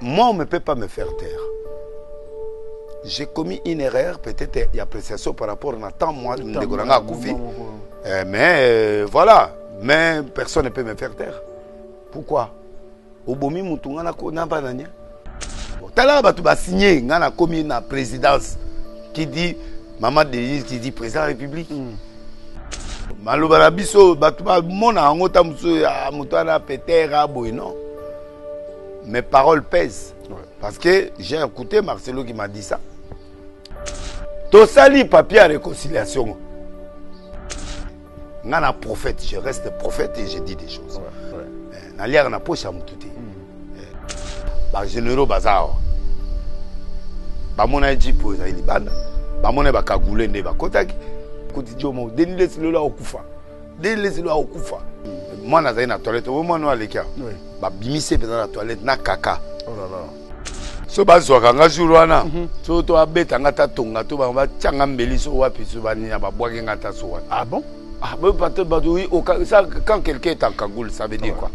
moi on ne peut pas me faire taire. J'ai commis une erreur peut-être il y a appréciation par rapport à temps moi nga akufi Euh, mais euh, voilà. Mais personne ne peut me faire taire. Pourquoi? Obomi mutu nga nako- na bana nia tala bato basigné nga nakomi na présidence qui dit mama deise qui dit président de la république. Maloba na biso bato bamona yango ta mosusu ya moto wana peter aboye non? Mes paroles pèsent. Parce que j'ai écouté marcelo qui m'a dit ça. Tosali papier ya réconciliation. Nga na prophète je reste prophète et je dis des choses. Eh, naliaka na poche ya motu te. Bagénéraux baza awa bamona jipo ezali libanda. Bamona bakagule nde bakotaki koti jomo deni lesi lelo akokufa deni lesi lelo akokufa mwana azali na toilette oyo mwana oyo Oui. babimisi mpenza na toilette na kaka Oh là là. so bazwaka nga jour wana so to babeta nga ta tonga to bango batianga mbeli so wapi so banini babwaki nga ta so wana Ah bon? Ah, peut-être, bah, oui, au cas- ça, quand quelqu'un est en cagoule, ça veut dire quoi?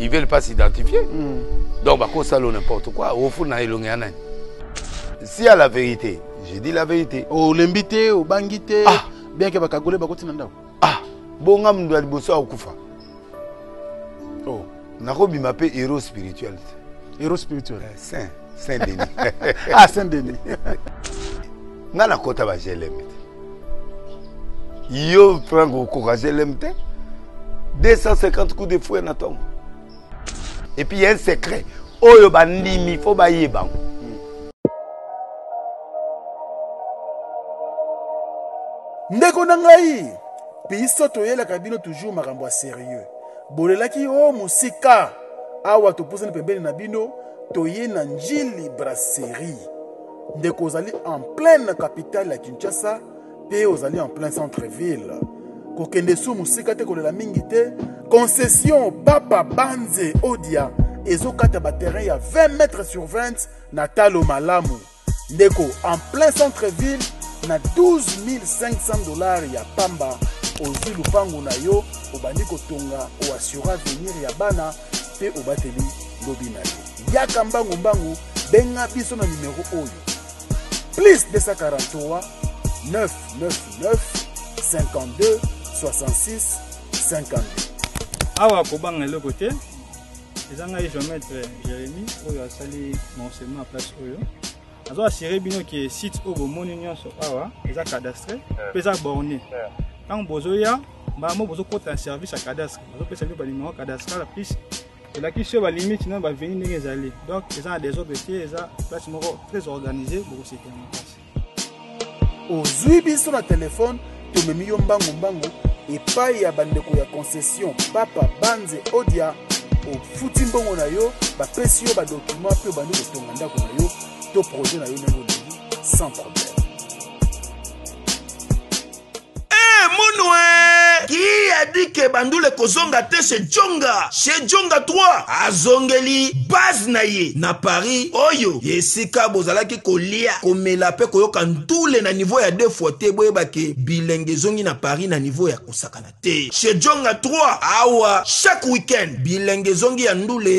Ils veulent pas s'identifier. Donc, bah, ça, n'importe quoi. Au fond, na elongi ya nani. Y a la vérité, j'ai dit la vérité. olembi te obangi te Ah. bien ke bakagole bakotina ndako Ah, bonga mundu ya liboso akufa. oh. nakobima mpe héros spirituel. Te. héros spirituel. Eh, saint saint denis. Ah saint denis. Nga nakota ba glm te yo frank okoka glm te. 250 coups de fouet na ntongo et puis y a un secret. Oyo bandimi fo bayeba ngo ndeko na ngai biso toyelaka bino toujours makambo ya sérieux. Bolelaki o mosika. Awa topusani pembeni na bino toye na njili brasserie. Ndeko ozali en pleine capitale ya kinshasa mpe ozali en plein centre ville kokende su mosika te kolela mingi te concession papa banze odia ezokata baterrain ya 20 mètres sur 20 na talo malamu. Ndeko en plein centre ville na 12500 dollars ya pamba ozwi lupangu na yo obandi kotonga oassura avenir ya bana mpe obateli lobi na yo. Yaka mbangu-mbangu benga biso na nimero oyo. Plus 243 999 52 66 52 awa kobanga eloko te. Eza ngai géomètre jérémi oyo asali monsement ya place oyo. Nazo asire bino ke site oyo bomoni nyonso awa eza cadastre mpe eza borne ntango bozoya mbala bozokota na service ya cadastre bazopesa bino banimero cadastral plus elakisi oyo balimite na baveni ndenge ezali. Donc eza na desordre te eza place moko très organisé bokosekela makasi ozwi biso na telefone tomemi yo mbangu-mbangu epai ya bandeko ya concession papa banze odia. Ofuti mbongo na yo bapesi yo badokima mpe obandi kotonga ndako na yo to projet na yo ndenge olingi sans problème ki adike bandule kozonga te chez jonga chez jonga 3 azongeli base na ye. Na paris oyo esika bozalaki kolia komela mpe koyoka ntule na nivo ya deux fois te boyebake bilenge ezongi na paris na nivo ya kosakana te. Chez jonga 3 awa chaque week-end bilenge ezongi ya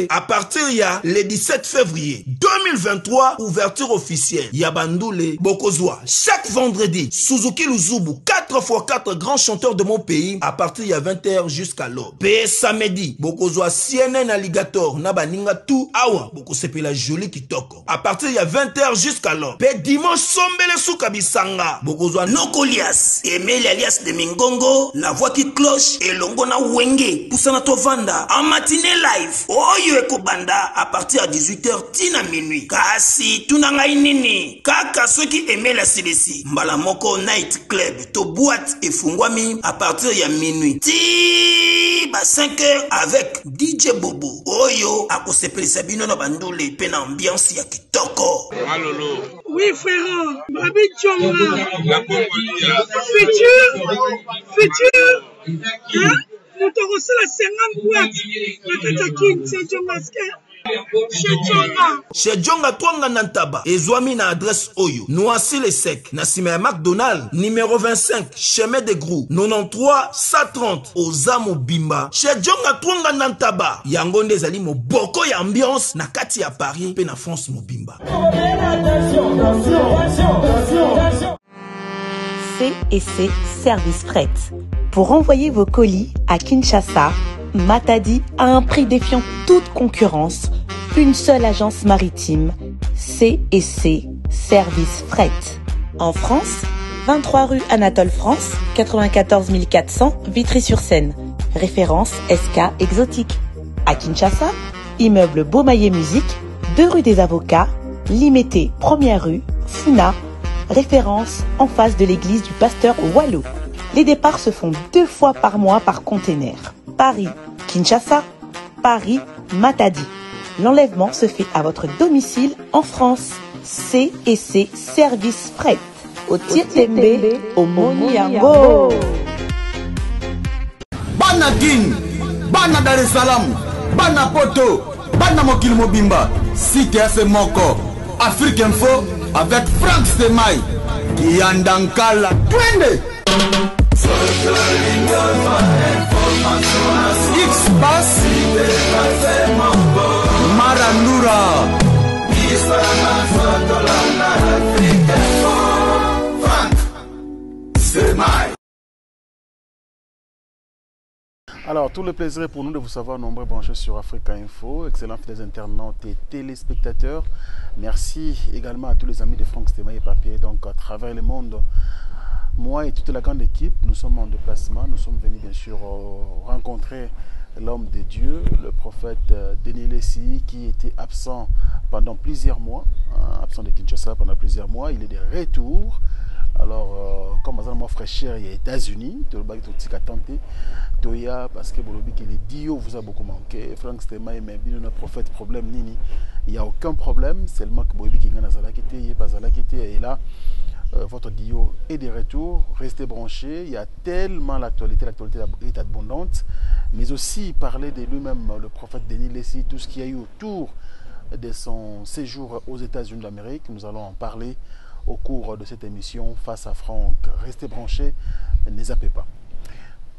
a partir ya le 17 février 2023 ouverture officielle. Ya bandule bokozwa chaque vendredi suzuki luzubu 4 x 4 grands chanteurs de mon pays à partir ya 20h jusqu'à l'aube. Mpe samedi bokozwa cnn alligator na baninga tu awa bokosepela joli kitoko à partir ya 20h jusqu'à l'aube. Mpe dimanche sombele suka bisanga bokozwa nokolias emeli alias de mingongo la voix qui cloche elongo na wenge pusana tovanda en matinée live oyo ekobanda à partir ya 18h tina minuit. Kasi tuna ngai nini? Kaka soki emeli asilisi mbala moko night club to boîte efungwami à partir ya minuit ti ba 5 heures avec dj bobo. Oyo akosepelisa bino na bandule mpe na ambiance ya kitoko. Oui, frère, Babi Tchonga. Futur, futur. Hein? Moto kosala 50 boîte na kati ya kin c'est Tchonga ske Chez Jonga. twanga na ntaba. Ezwami na adrese oyo. Noisi le sec. Na nsima ya macdonald numero 25 chemin de grou 93 130 oza mobimba. Chez jonga twanga na ntaba. Yango nde ezali moboko ya ambiance na kati ya paris mpe na france mobimba. C&C Service Fret. Pour envoyer vos colis à Kinshasa, Matadi a un prix défiant toute concurrence. Une seule agence maritime, C&C Service Fret. En France, 23 rue Anatole France, 94 400 Vitry-sur-Seine. Référence SK Exotique. À Kinshasa, immeuble Beaumaillé Musique, 2 rue des Avocats, Limité, première rue, Funa, référence en face de l'église du pasteur Wallo. Les départs se font deux fois par mois par container. Paris, Kinshasa, Paris, Matadi. L'enlèvement se fait à votre domicile en France. C et C Service Fret. Au Tietembe, au Moniango. bana guine bana dar es salaam bana poto bana mokili mobimba moko afrique info avec frank semai kiyandankala twende Alors, tout le plaisir est pour nous de vous savoir nombreux branchés sur Africa Info. Excellents les internautes et téléspectateurs. Merci également à tous les amis de Franck Stéma et Papier, donc à travers le monde. Moi et toute la grande équipe, nous sommes en déplacement. Nous sommes venus bien sûr euh, rencontrer l'homme de Dieu, le prophète euh, Denis Lessi, qui était absent pendant plusieurs mois, hein, absent de Kinshasa pendant plusieurs mois. Il est de retour. Alors, euh, comme azala mwa fraîcheur ya états-unis tolobaki totika tante toya parce que bolobi ke le dio vous a beaucoup manqué frank stema eme bino na prophète problème nini il y a aucun problème seulement que boyebi ke ngai nazalaki te ye bazalaki te et là euh, votre dio est de retour restez branchés il y a tellement l'actualité l'actualité est abondante mais aussi parler de lui-même le prophète Denis Lessi tout ce qu'il y a eu autour de son séjour aux États-Unis d'Amérique nous allons en parler au cours de cette émission face à Franck. Restez branchés, ne zappez pas.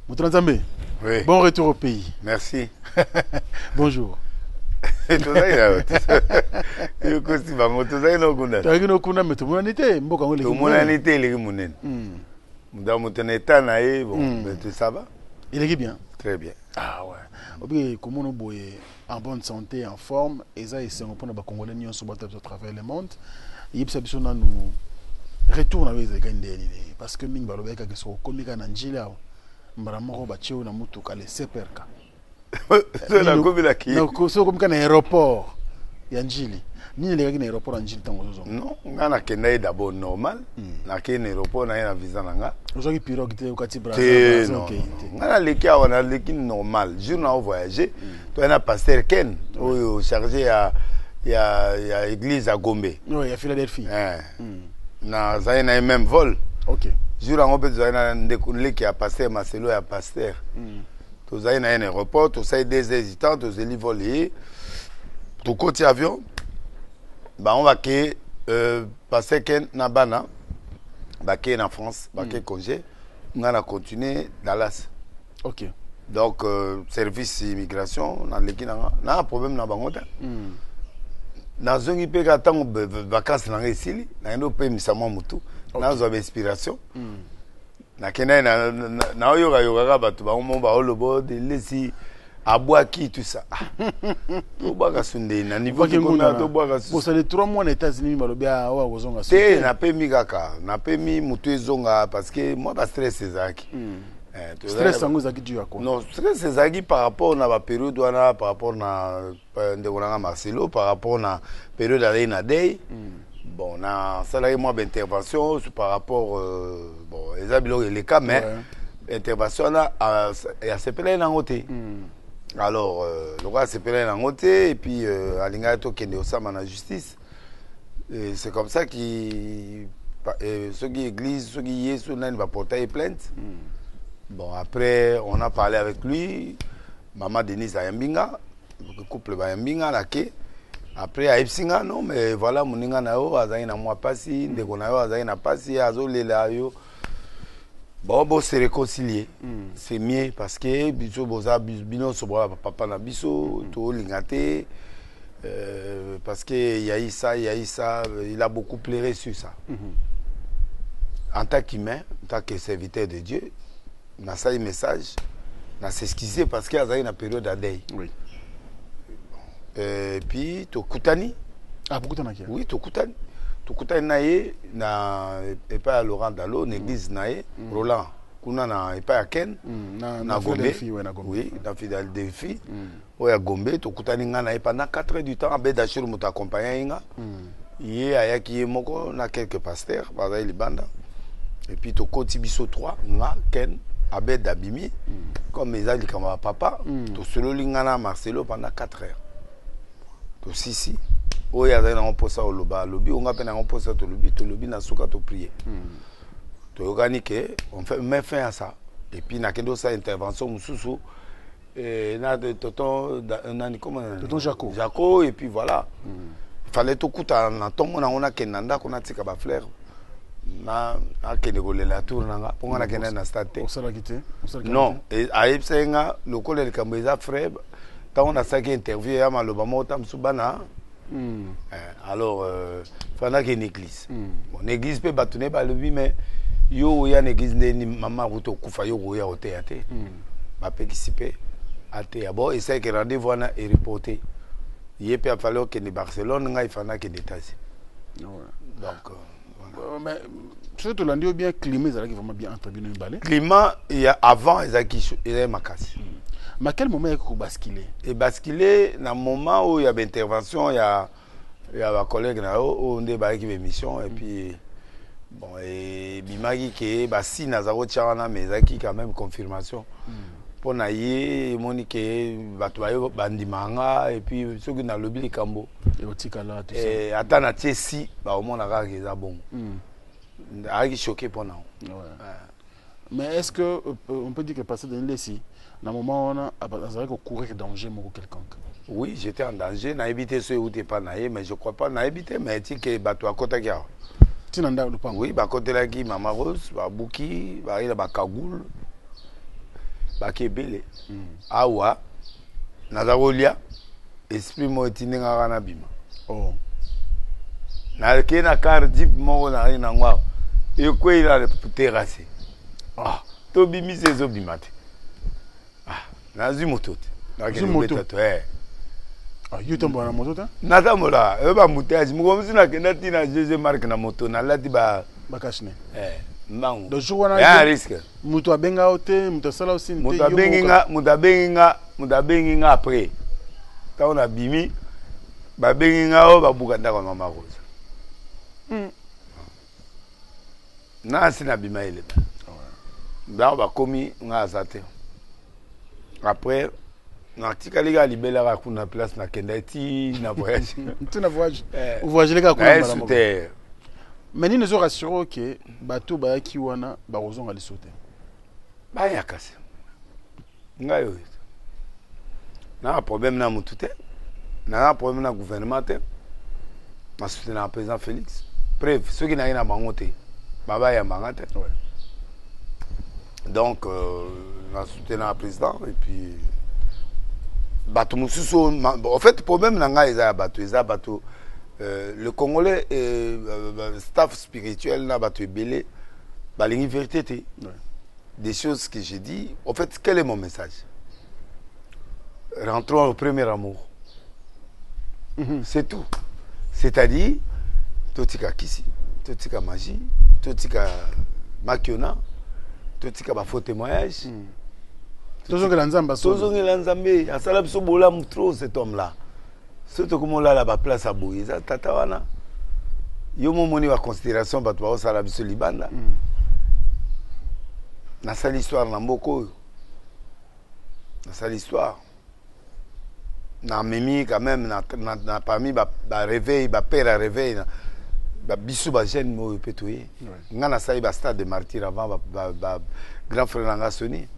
Moutranzambe, Oui. bon retour au pays. Merci. Bonjour. tozali na yo kosi bango tozali na okunda. Toyaki nokunda me tomonani te mboka yango eleki tomonani te eleki monene. Hmm. muda moto na eta na ye bon Mm. mais ça va. Eleki bien. Très bien. Ah ouais. Obike komona boye en bonne santé en forme eza esengo mpona bakongolais nyonso bato biso travers le monde. Eyebisa biso nanu retour na yo ezalaki ndenge nini parce que mingi balobaki kaka soki okomi kaka na njili awa. Mbala moko batie oyo na mutuka le seperka so okomi kaka na aéroport ya njili nini elekaki na aéroport ya njili ntango ozozonga non ngai nakenda ye d'abord normal nakei na aéroport na ye na visa na nga. Ozwaki pirogue te okati te non. okei te. Ngai naleki awa naleki normal. Jour na ovoyage toye na paster ken oyo chargé ya ya ya église ya gombe. Ya philadelphie. Eh. nazali na ye même vol. Ok. Jour yango mpe tozali na ndeko leki ya paster maselo ya paster tozali na ye na aéroport tosali deux heures du temps tozeli vol ye tokoti avion bango bakeye euh, paster ken na bana bakeye na france bakeye congé. Ngai na continue dallas. Ok. Donc euh, service immigration naleki nanga naa problème na bango te Hmm. nazongi mpe kaka ntango ba- ba- vacances na ngai esili nayende opemisa mwa motu nazwa bainspiration nakendaki na- na- na- naoyokayokaka bato bango mo baoloba delesi abwaki tout ça Ah, tobwaka sundeli na bosali trois mois na états-unis balobi oyo akozonga so te napemi kaka napemi motu ezonga parce que mwa bastress ezalaki. Eh, tozali- stress yango ezalaki dû ya non stress ezalaki par rapport na bapériode wana par rapport na eh, ndeko nanga marcelo par rapport na période alei na dei bon nasalaki mwa baintervention sur- par rapport euh, bon eza biloko eleka mais intervention wana ah, asepelaki nango te alors euh, lokola asepelaki nango te et puis euh, alingaki tokende osama na justice Et c'est comme ça qui euh, soki église soki ye so nani baporta ye plainte Bon, après, on a parlé avec lui. Maman Denise Ayambinga. couple bayambi nga na ke après ayebisi nga non mais voilà moninga na yo azalaki na mwa pasi ndeko na yo azalaki na pasi azolela yo. Bon bose réconcilie c'est mieux parce que biso boza bino nyonso boza bapapa na biso tolinga te. Euh, parce que yayi ça yayi ça il a beaucoup pleuré sur ça. En tant qu'humain en tant que serviteur de dieu nasali message nasexcuse parce que azalaki na période ya deuil. Oui euh, puis tokutani. Ah oui tokutani. Tokutani na ye na epai ya laurent dalo na église na ye roland. Kuna na epai ya ken Mm, na- na gombe. Ouais, na oui na philadelphie oyo ya gombe tokutani nga na ye pendant 4 heures du temps abeda shur moto accompagna ye nga. Ye ayaki ye moko na quelques paster bazali libanda. Et puis tokoti biso 3 nga ken abed abimi. Comme eza likambo ya papa tosololi nga na marcelo pendant 4 heures tosisi oyo azali nango mposa oloba. Alobi onga mpe nango mposa tolobi. Tolobi na suka toprie toyokani ke met fin à ça. Et puis nakende osala intervention mosusu. Na tonton nani comment Tonton Jaco. jaco et puis voilà. Fallait tokutana na ntongo nango nakende na ndako natika bafleur na nakende kolela tour nanga. Mpo nga nakende na stade te. Non. Ayebisaki nga lokola likambo eza frais ntango nasalaki interview ya maloba moko ta mosusu bana Mm. Eh, alors euh, fandaki na église. Bon na église mpe bato ne balobi me yo oya na église ndeni mama akuti okufa yo koya koteya te bapekisi mpe ateya bon esalaki rendez-vous wana ereporte ye mpe afali okende barcelone ngai fanda akende états-unis. Donc euh, Euh, mais soki tolandi yo bien climat ezalaki vraiment bien entre bino mibale climat ya avant ezalaki chaud- ezalaki makasi ma quel moment yaki kobaskile ebascule na moment oyo ya baintervention ya ya bacollègue na yo oyo nde bayaki baémission et puis bon ebimaki ke basine aza kotia wana mais ezalaki quand même confirmation. Mpo na ye emoni ke bato bayo bandimaka nga et puis soki nalobi likambo ekotikala tout ça. eh, ata natie si baomona kaka eza bongo Mm. ayaki choqué mpo na Ouais. mais est ce que euh, on peut dire que passé denis lesi na moment wana aba- azalaki kocourir danger moko quelconque. Oui j'étais en danger. Nayebi te so euti epa na ye mais je crois pas nayebi te mais tike bato awa ntina oui bakotelaki mama rose babuki awa naza kolia esprit moko etindi nga kaka nabima oh. nakei na jip moko nayi nango awa ekwei na terase ah. Tobimisi ezobima te ah nazwi moto te. Eh. ah, yo tambola na moto te? Natambola oyo bamuteyage mokomosi nakenda ntina gg mark na moto nalati ba bakashine eh, mbangu. Donc jour wana risque. Moto abenga yo te moto asala yo sini moto abengi moko nga moto abengi nga moto abengi nga après. Ntango nabimi babengi nga oyo babuka ndako ya mama rosa. Nasi nabima eleba. Ntango bakomi nga aza te après natikali kaka libelaka kuna place nakenda ti na voyage. Ntina voyage. Eh. ovoyagele kaka kuna naye te mais nini ezorassure oke bato bayaki wana bakozonga liso te bayaka se ngai oyo naa problème na motu te naa problème na gouvernement te nasoutenaka président félix. Preuve soki nayei na bango te babayambanga te Ouais. Donc euh, nasoutenaka président et puis bato mosusu en fait problème na ngai eza ya bato eza bato le congolais euh, euh, staff spirituel na bato ebele balingi vérité te Ouais. des choses que j'ai dit. En fait, quel est mon message? Rentrons au premier amour. C'est tout. C'est-à-dire, totika kisi, totika magie, totika makiona, totika ba faux témoignage. tozongela nzambe tozongela nzambe asala biso bolamu trop cet homme là so tokomi olala baplace ya boye eza tata wana. Yo momoni baconsidération bato baosala biso libanda. Nasali histoire na mboka oyo. Nasali histoire. Namemi quand même na, na, na parmi baréveil ba bapère ya réveil na- ba- biso bajeune oyo mpe toye Ouais. nga nasali bastade de martyr avant ba, ba, ba, grand frère na nga soni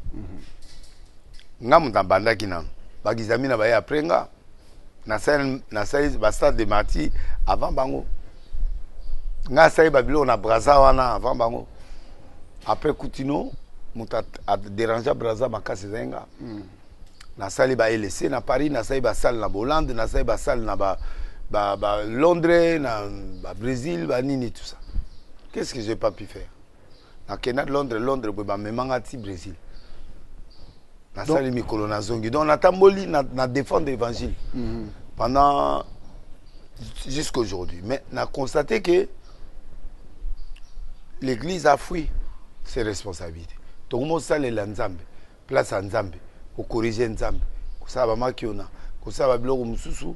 nga moto abandaki nano bakizami na baye après nga. Nasali bastade de marti avant bango. Nga asali babiloko na braza wana avant bango. Après kutino moto adérange braza makasi ezali nga. Nasali baelc na paris nasali basale na bolande nasali basale na ba, ba, ba londres na babrésil banini tout ça. Qu'est ce que j'ai pas pu faire? Nakenda londres londres boye bamemanga ti brésil. Nasali mikolo nazongi donc natamboli na, na défendre évangile mm -hmm. pendant jusqu'aujourd'hui mais na constaté que l'église a fui ses responsabilités. Tokomosalela nzambe place ya nzambe kokorige nzambe. Kosala bamakiona kosala babiloko mosusu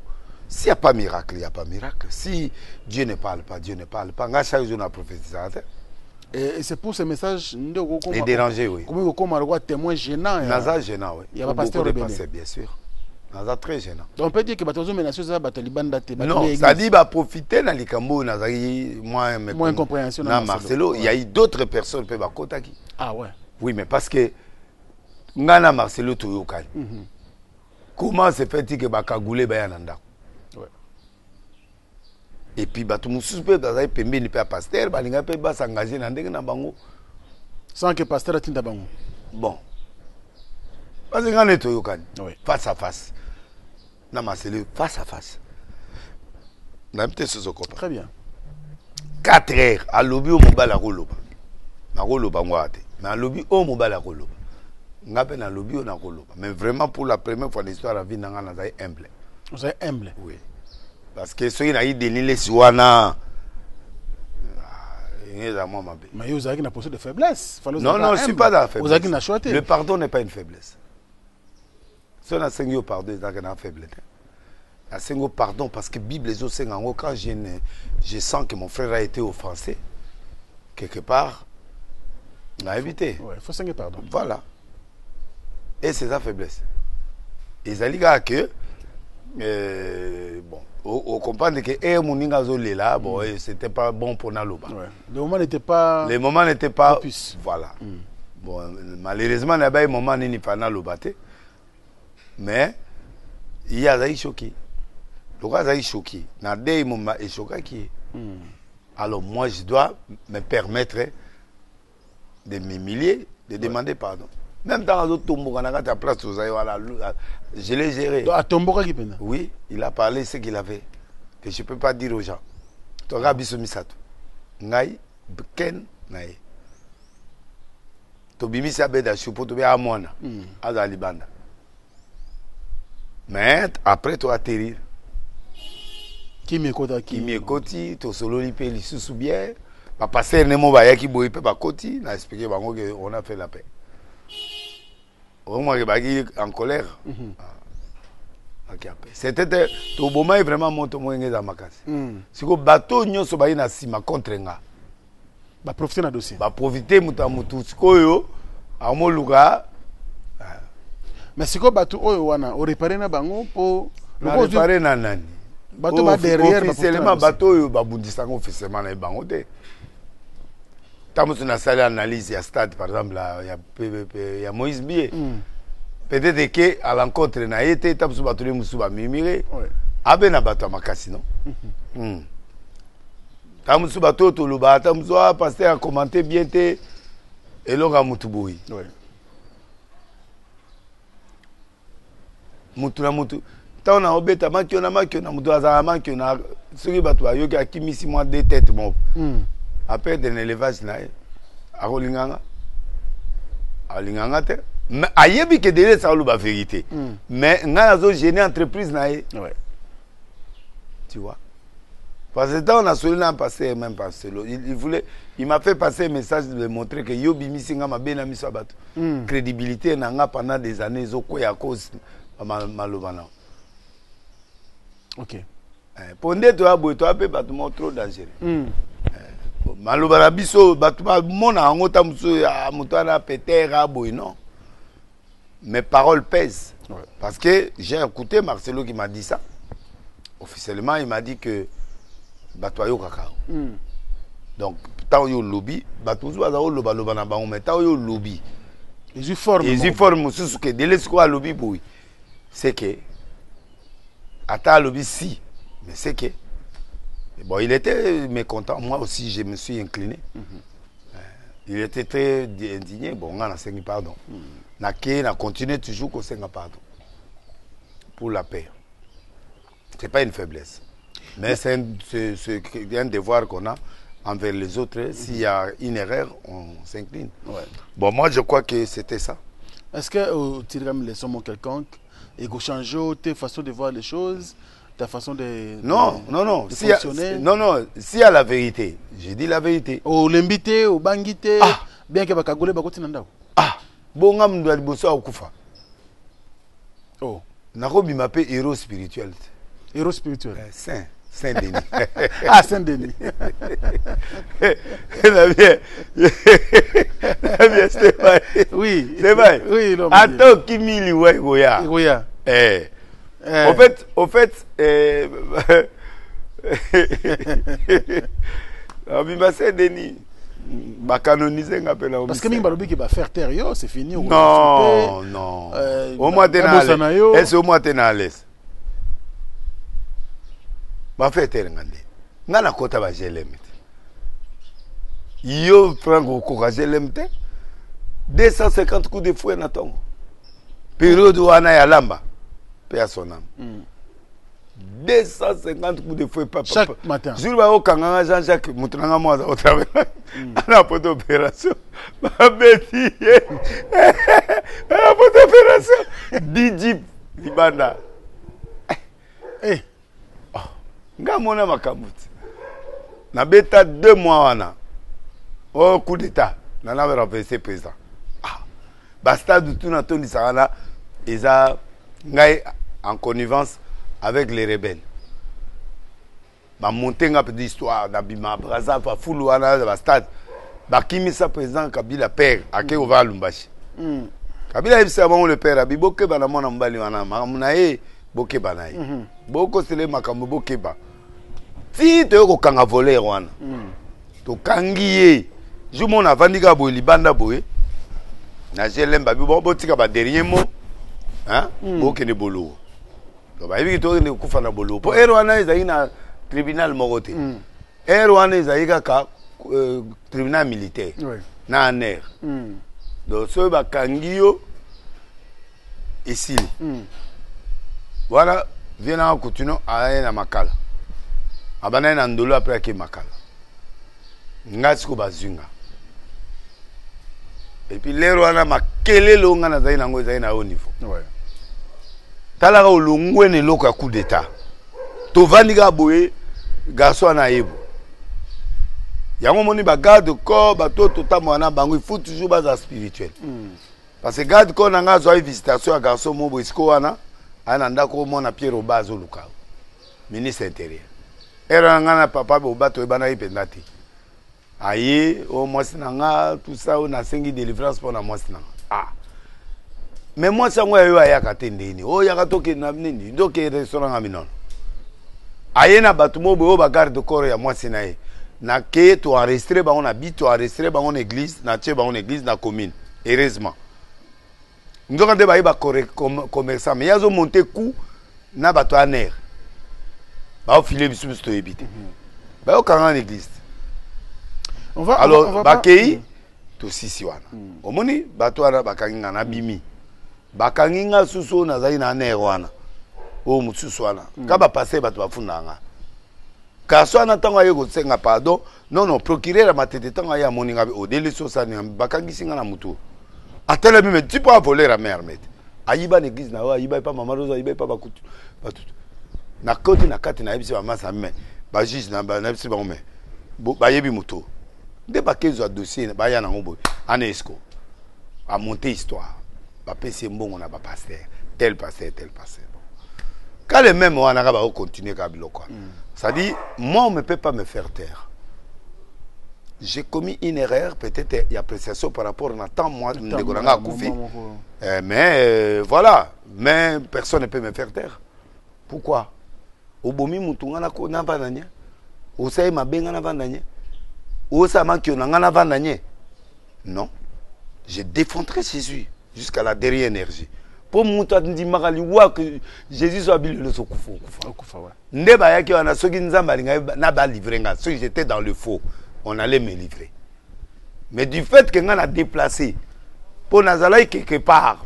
s'il n'y a pas miracle, il n'y a pas miracle. Si Dieu ne parle pas, Dieu ne parle pas. Nga chaque jour, on a prophétisé. Et c'est pour ce message, Et dérangé, oui. Comme a témoin gênant. Naza gênant, oui. Il y a pas pasteur rebelle. bien sûr. Naza très gênant. On peut dire que Batozo Ménation, ça va taliban daté. Non, ça dit, bah, profiter dans les Cambo, Naza, moins, moins compréhension. Dans Marcelo, il y a eu d'autres personnes, peut Kotaki. Ah ouais. Oui, mais parce que, Ngana Marcelo Toyokani. Comment se fait-il que Bakagoulé Bayananda? Et puis bato mosusu mpe bazali pembeni mpe ya paster balingai mpe basengage na ndenge na bango sans que paster atinda bango bon. Oui. face à face na masele face à face. Nayebi te soso kopa très bien. 4 heures alobi oyo mobali akoloba nakoloba ngo te mais alobi oyo mobali akoloba nga mpe nalobi oyo nakoloba mais vraiment pour la première fois l'histoire ya vie na nga nazali humble vous êtes humble oui parce que soki nayi denilesi wana enge eza mwa mabe. Mais yo ozalaki na posture de faiblesse. Non non je suis humble. pas dans la faiblesse. Le pardon n'est pas une faiblesse. So nasengi yo pardon ezalaki na faible te nasengi yo pardon parce que bible ezosenga yango quand je, ne, je sens que mon frère a été offensé quelque part nayebi te ouais faut senga pardon. Voilà. Et c'est sa faiblesse. Ezali kaka ke euh, bon ocomprendre ke ere moninga azolela bon eh, c'était pas bon pour naloba. Ouais. Le moment n'était pas le moment n'était pas Propice. voilà. Bon malheureusement nayebai moment nini mpa naloba te mais ye azalaki choki. Lokola azalaki choki na dei moma echokaki ye alors moi je dois me permettre de m'humilier de demander pardon même na kati ya place je l'ai géré. Donc, atombokaki mpena oui il a parlé ce qu'il avait que je peux pas dire aux gens. Toka biso misato ngai ken na ye tobimisi abeda shu mpo tobe amwana azala libanda. Mais après toaterrir kimi ekotaki kimi ekoti tosololi mpe lisusu bien. Bapaster ne mo bayaki boye mpe bakoti na explike bango ke on a fait la paix omwake baki en colère. Ah. Baki ya paix. c'était tobomai vraiment moto moyenge eza makasi Mm. siko bato nyonso bayi na nsima contre nga baprofite na dossier. Baprofite moto ya motu sikoyo amoluka mais sikoyo bato oyo wana orepare na bango mpo na loko ozwi- repare na nani. Bato Oyo ba offi- derrière officiellement bato oyo babundisanga officiellement na ye bango te ntango mosu nasali analyse ya stade par exemple ya, ya, moïse bie Mm. peut-être ke à l'encontre na ye te ta mosusu bato ne mosusu bamimire abe na bato ya makasi no Mm. ta mosusu bato oyo tolobaka ta mosusu a paster akommente bien te eloko ya motu boye mutu na mutu ntango na obeta makio na makio na mutu azala makio na soki bato bayoki akimisi mwa de tete moko Mm. Aperdre na élevage na ye akolinganga alinganga te. Mais ayebi ke delesa aloba vérité. Mm. mais ngai azogene entreprise na ye Ouais. tu vois. Parce que ntango nasoli na passer même paselo il, il voulait il m'a fait passer un message de montrer que yo bimisi nga mabe na miso ya bato Mm. crédibilité na nga pendant des années ezokwea cause ma- maloba na. Ok. Eh, mpo nde toya boye toya mpe bato moko trop dangereux. Mm. Maloba na biso bato bamona yango ta mosusu ya moto wana peter aboye non? Mes paroles pèsent Ouais. parce que j'ai écouté marcelo qui m'a dit ça. Officiellement il m'a dit que bato ayokaka yo Mm. donc ntango yo olobi bato mosusu baza kolobaloba na bango mais ntango yo olobi ezwi forme mosusu ke dele sikoyo alobi boye. C'est que ata alobi si mais c'est que bon il était mécontent. Moi aussi je me suis incliné. Euh, il était très di- indigné. Bon nga nasengi pardon nake na continue toujours kosenga pardon pour la paix. C'est pas une faiblesse. Mais c'est un, devoir qu'on a envers les autres. S'il y a une erreur on s'incline. Ouais. bon moi je crois que c'était ça. Est-ce que tu tirerais une leçon quelconque et que changer ta façon de voir les choses, ta façon de Non, de- non, non. de a- fonctionner? non, non. Y a la vérité, j'ai dit la vérité. olembi te obangi te Ah. bien ke bakagole bakoti na ndako Ah, bonga mundu ya liboso akufa. oh nakobima mpe héros spirituel héros spirituel Eh, saint saint denis ah saint denis na bien na bien stéphane oui stéphane oui l'homme ata okimi liwa ekoya Ekoya. Eh. Eh. au fait au fait eh, abima saint denis. Bacanonise nga mpe parce que mingi balobi ke bafaire terre yo c'est fini non non. Euh, au moins te na yo. au moins te na alaise bafe tere nga nde. Nga nakota ba glm te yo frank okoka glm te 250 coups de fouet na ntongo periode wana ya lamba mpe ya sonama 250 coups de fouet papa. Chaque matin. jour bayokanganga jean jacques moto nanga mo aza kotravaille ana poto opération babeti ye ana poto opération dijip libanda. Eh, nga mona makambo te nabeta deux mois wana o coup d'état nana barenverse président. Ah. tu natondisaka wana eza ngai en connivence avec les rebelles. Bamonte nga mpe d'histoire nabima braza bafulu wana na bastade bakimisa président kabila père ake kova lumbashi. Kabila ayebisaka bango le père abi bokeba na mwana mobali wana makambo na ye bokeba na ye. Bokosele makambo bokeba. Ti toye kokanga voler wana. Tokangi ye. Jour mo kaka boye libanda boye. Na glm babi bo- botika mot hein? bokende to bayebiki tokende kokufa na bolowo mpo ere wana ezalaki na tribunal moko te ere wana ezalaki kaka tribunal militaire. Na aner. Mm. donc soki bakangi yo esili wana vie nanga kutino aye na makala. Abanda ye na ndolo apres ake makala. Ngai siko bazwinga epuis lere wana makelele o ngai nazali nango ezali na haut niveau? Ouais. Talaka olongweni eloko ya coup d'état. Tovandi kaka boye garso wana ayebo yango omoni bagarde corps bato totambola na bango il faut toujours baza spirituel. Parce que garde corps na ngai azwaki visitation ya garso mo boye siko wana aya na ndako omona pierre oba azoluka. Ministre intérieur. Ere na ngai na papa boba toyebanaki mpenza te. Aye o mwasi na nga tout ça oyo nasengi délivrance mpo na mwasi na nga me mwasi yango yayo ayaka te ndeni. Oyo yaka tokende na nini? Tokende restaurant nga minono aye na bato mo boye oyo bagarde corps ya mwasi na ye. Nake toenregistre bango na bi toenregistre bango na église natie bango na église na commune. Heureusement. Nzoka nde baye bacommerçant me ye azomonte ku na bato ya nere baofile biso biso toyebi te. Bayokanga na église. Alors bakei tosisi wana. Omoni bato wana bakangi nga nabimi bakangi nga susu oyo nazali na nere wana. Oyo mosusu wana. Ka bapase bato bafundaka nga. Kasi wana ntango aye kosenga pardon non non procureur ya matete ntango aye amoni nga odelisi osani nga bakangisi nga na motu atelemi me ti mpo avolera mare mete ayiba na église na yo ayiba epa mama rosa ayiba epa bakutu batutu nakoti na kati nayebisi bamasa me bajuge na ba- nayebisi bango me bayebi moto. Nde bakezwa dossier baya nango boye. Ana esco. Amonte histoire bapesi mbongo na bapaster tel paster tel paster bon. ka le même wana ka bakocontinue ka biloko wana. C'est-à-dire moi on ne peut pas me faire taire. J'ai commis une erreur peut-être il y a appréciation par rapport na temps moi ndeko na nga akufi. Euh, mais euh, voilà. Mais personne ne peut me faire taire. Pourquoi? Obomi mutu nga nako- navanda nye osali mabe nga navanda nye osala makio na nga navanda nye non je défendrai jésus jusqu'à la dernière énergie. Mpo moto andimaka liwa jésus so abilelo sokufa okufa okufa nde bayaki wana soki nzambe alingai na balivre nga soki j'étais dans le faux on allait me livrer. Mais du fait que nga na déplacé mpo nazalaki quelque part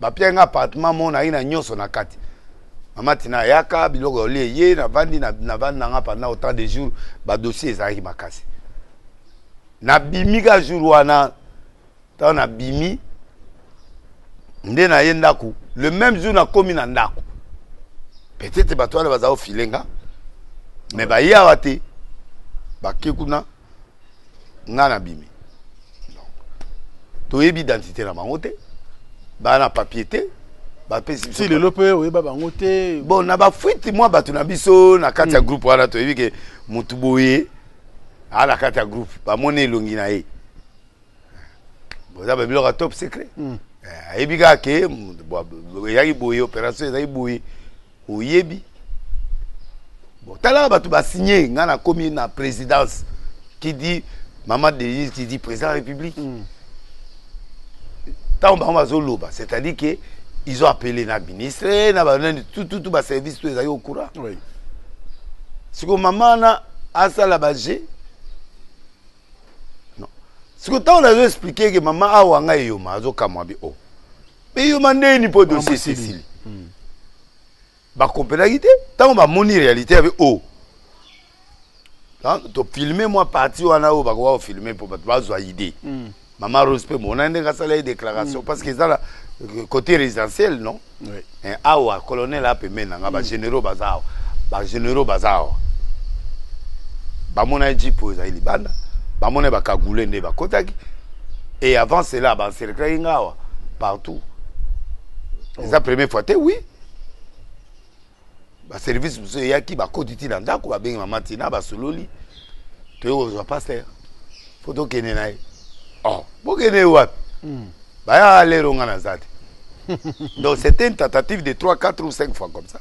bapia nga appartement mo nayi na nyonso na kati. Mama tina ayaka biloko olia ye navandi navandi nanga pendant autant de jours badossier ezalaki makasi. Nabimi ka jour wana ntango nabimi nde naye ndako le même jour nakomi na ndako. Peut-être bato wana baza kofile nga me baye awa te bake kuna nga nabimi toyebi identité na bango te baa na papier te bapesi lelo mpe oyeba bango te. Bon na bafuite mwa bato na biso na kati ya groupe wana toyebi ke motu boye aa na kati ya groupe bamoni elongi na ye. Boza babiloko ya top secret. Eh, ayebi kaka eyaki boye opération ezali boye. Oyebi. Bon talaka bato basigne nga nakomi na présidence qui dit mama deise qui dit président de la république. Ntango bango bazoloba c'est-à-dire que ils ont appelé na ministre na banani tututu baservice to au courant. Sikoyo mama wana asala baje sikoyo ntango nazo explike ke mama awa ngai eyoma azokamwa bi o me eyoma ndeni mpo dossier esili. esili bakomprenaki te ntango bamoni réalité yabe o tofilme mwa parti wana oyo bakoka kofilme mpo bato bazwa idée. Mama rose mpe mona ndenge asala ye déclaration parce que eza na côté résidentiel non? Eh, awa colonel a pembeni na nga bagénéraux baza awa bagénéraux baza awa bamona ye jipe oyo ezali libanda. bamona ye bakagule nde bakotaki. Et avant cela banserkelaki nga awa partout. Eza première fois te oui. Baservice mosusu eyaki bakoti ti na ndako babengi mama tina basololi toyei kozwa paster fo tokende na ye. Oh bokende ye wapi? Bayaka lero nga te donc c'était une tentative de 3 4 ou 5 fois comme ça.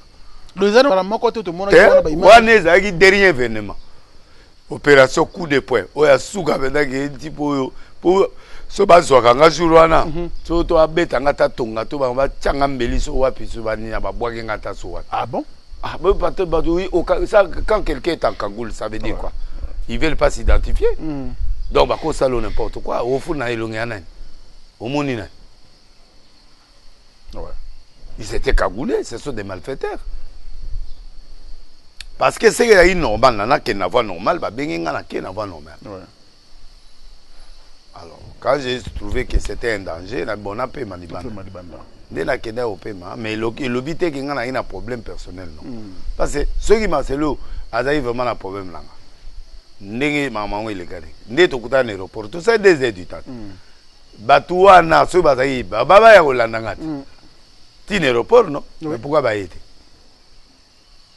Na wana ezalaki dernier événement opération coup de poing. Oyo asuka mpenzaki eti mpo oyo. Mpo so bazwaka nga jour wana so to abetanga ta tonga to bango batianga mbeli so wapi so banina babwaki nga ta so wapi. Ah bon? Ah, mais peut-être, bah, oui, ça, quand quelqu'un est en Kangoul, ça veut dire quoi? Ils veulent pas s'identifier. Donc, bah, ça, l'on n'importe quoi. Au fond, na elongi ya nani? Au moni nani. Ils étaient cagoulés, ce sont des malfaiteurs. Parce que y a normal, nana qui n'a normale, bah, bengi nga na n'a normale. Alors, quand j'ai trouvé que c'était un danger, na bon, on a payé ma libana. Mpe malibanda. nde nakende kopema mais elobi te ke ngai nayi na problème personnel non. Parce que soki marcelo azali vraiment na problème nanga ndenge mamango eleka ndenge nde tokutana na aéroport tosali deux heures du temps bato wana soki bazali babaya kolanda nga te tina aéroport non. Mais pourquoi baye te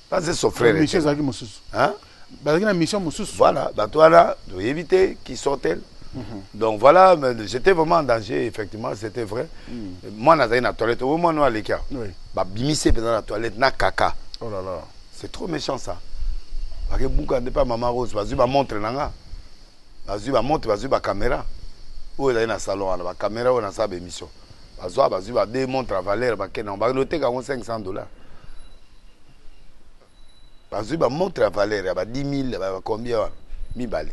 parce que son frère mission ezalaki mosusu. Hein? bazalaki na mission mosusu. Voilà. Bato wana toyebi te qui sont-elles donc voilà j'étais vraiment en danger effectivement c'était vrai. Moi nazali na toilette. Oyo mwana aleki awa oui. babimisi mpenza na toilette na kaka. Oh là là. C'est trop méchant ça. Bakebuka nde mpa mama rose. Bazwi bamontre na nga bazwi bamontre bazwi bacaméra oyo ezali na salon wana bacaméra oyo nasala bémission bazwa bazwi bade montre a valeur bakende yango bakoteka yango 500 dollars bazwi bamontre ya valeur ya ba 10 000 bacombien wana mibale.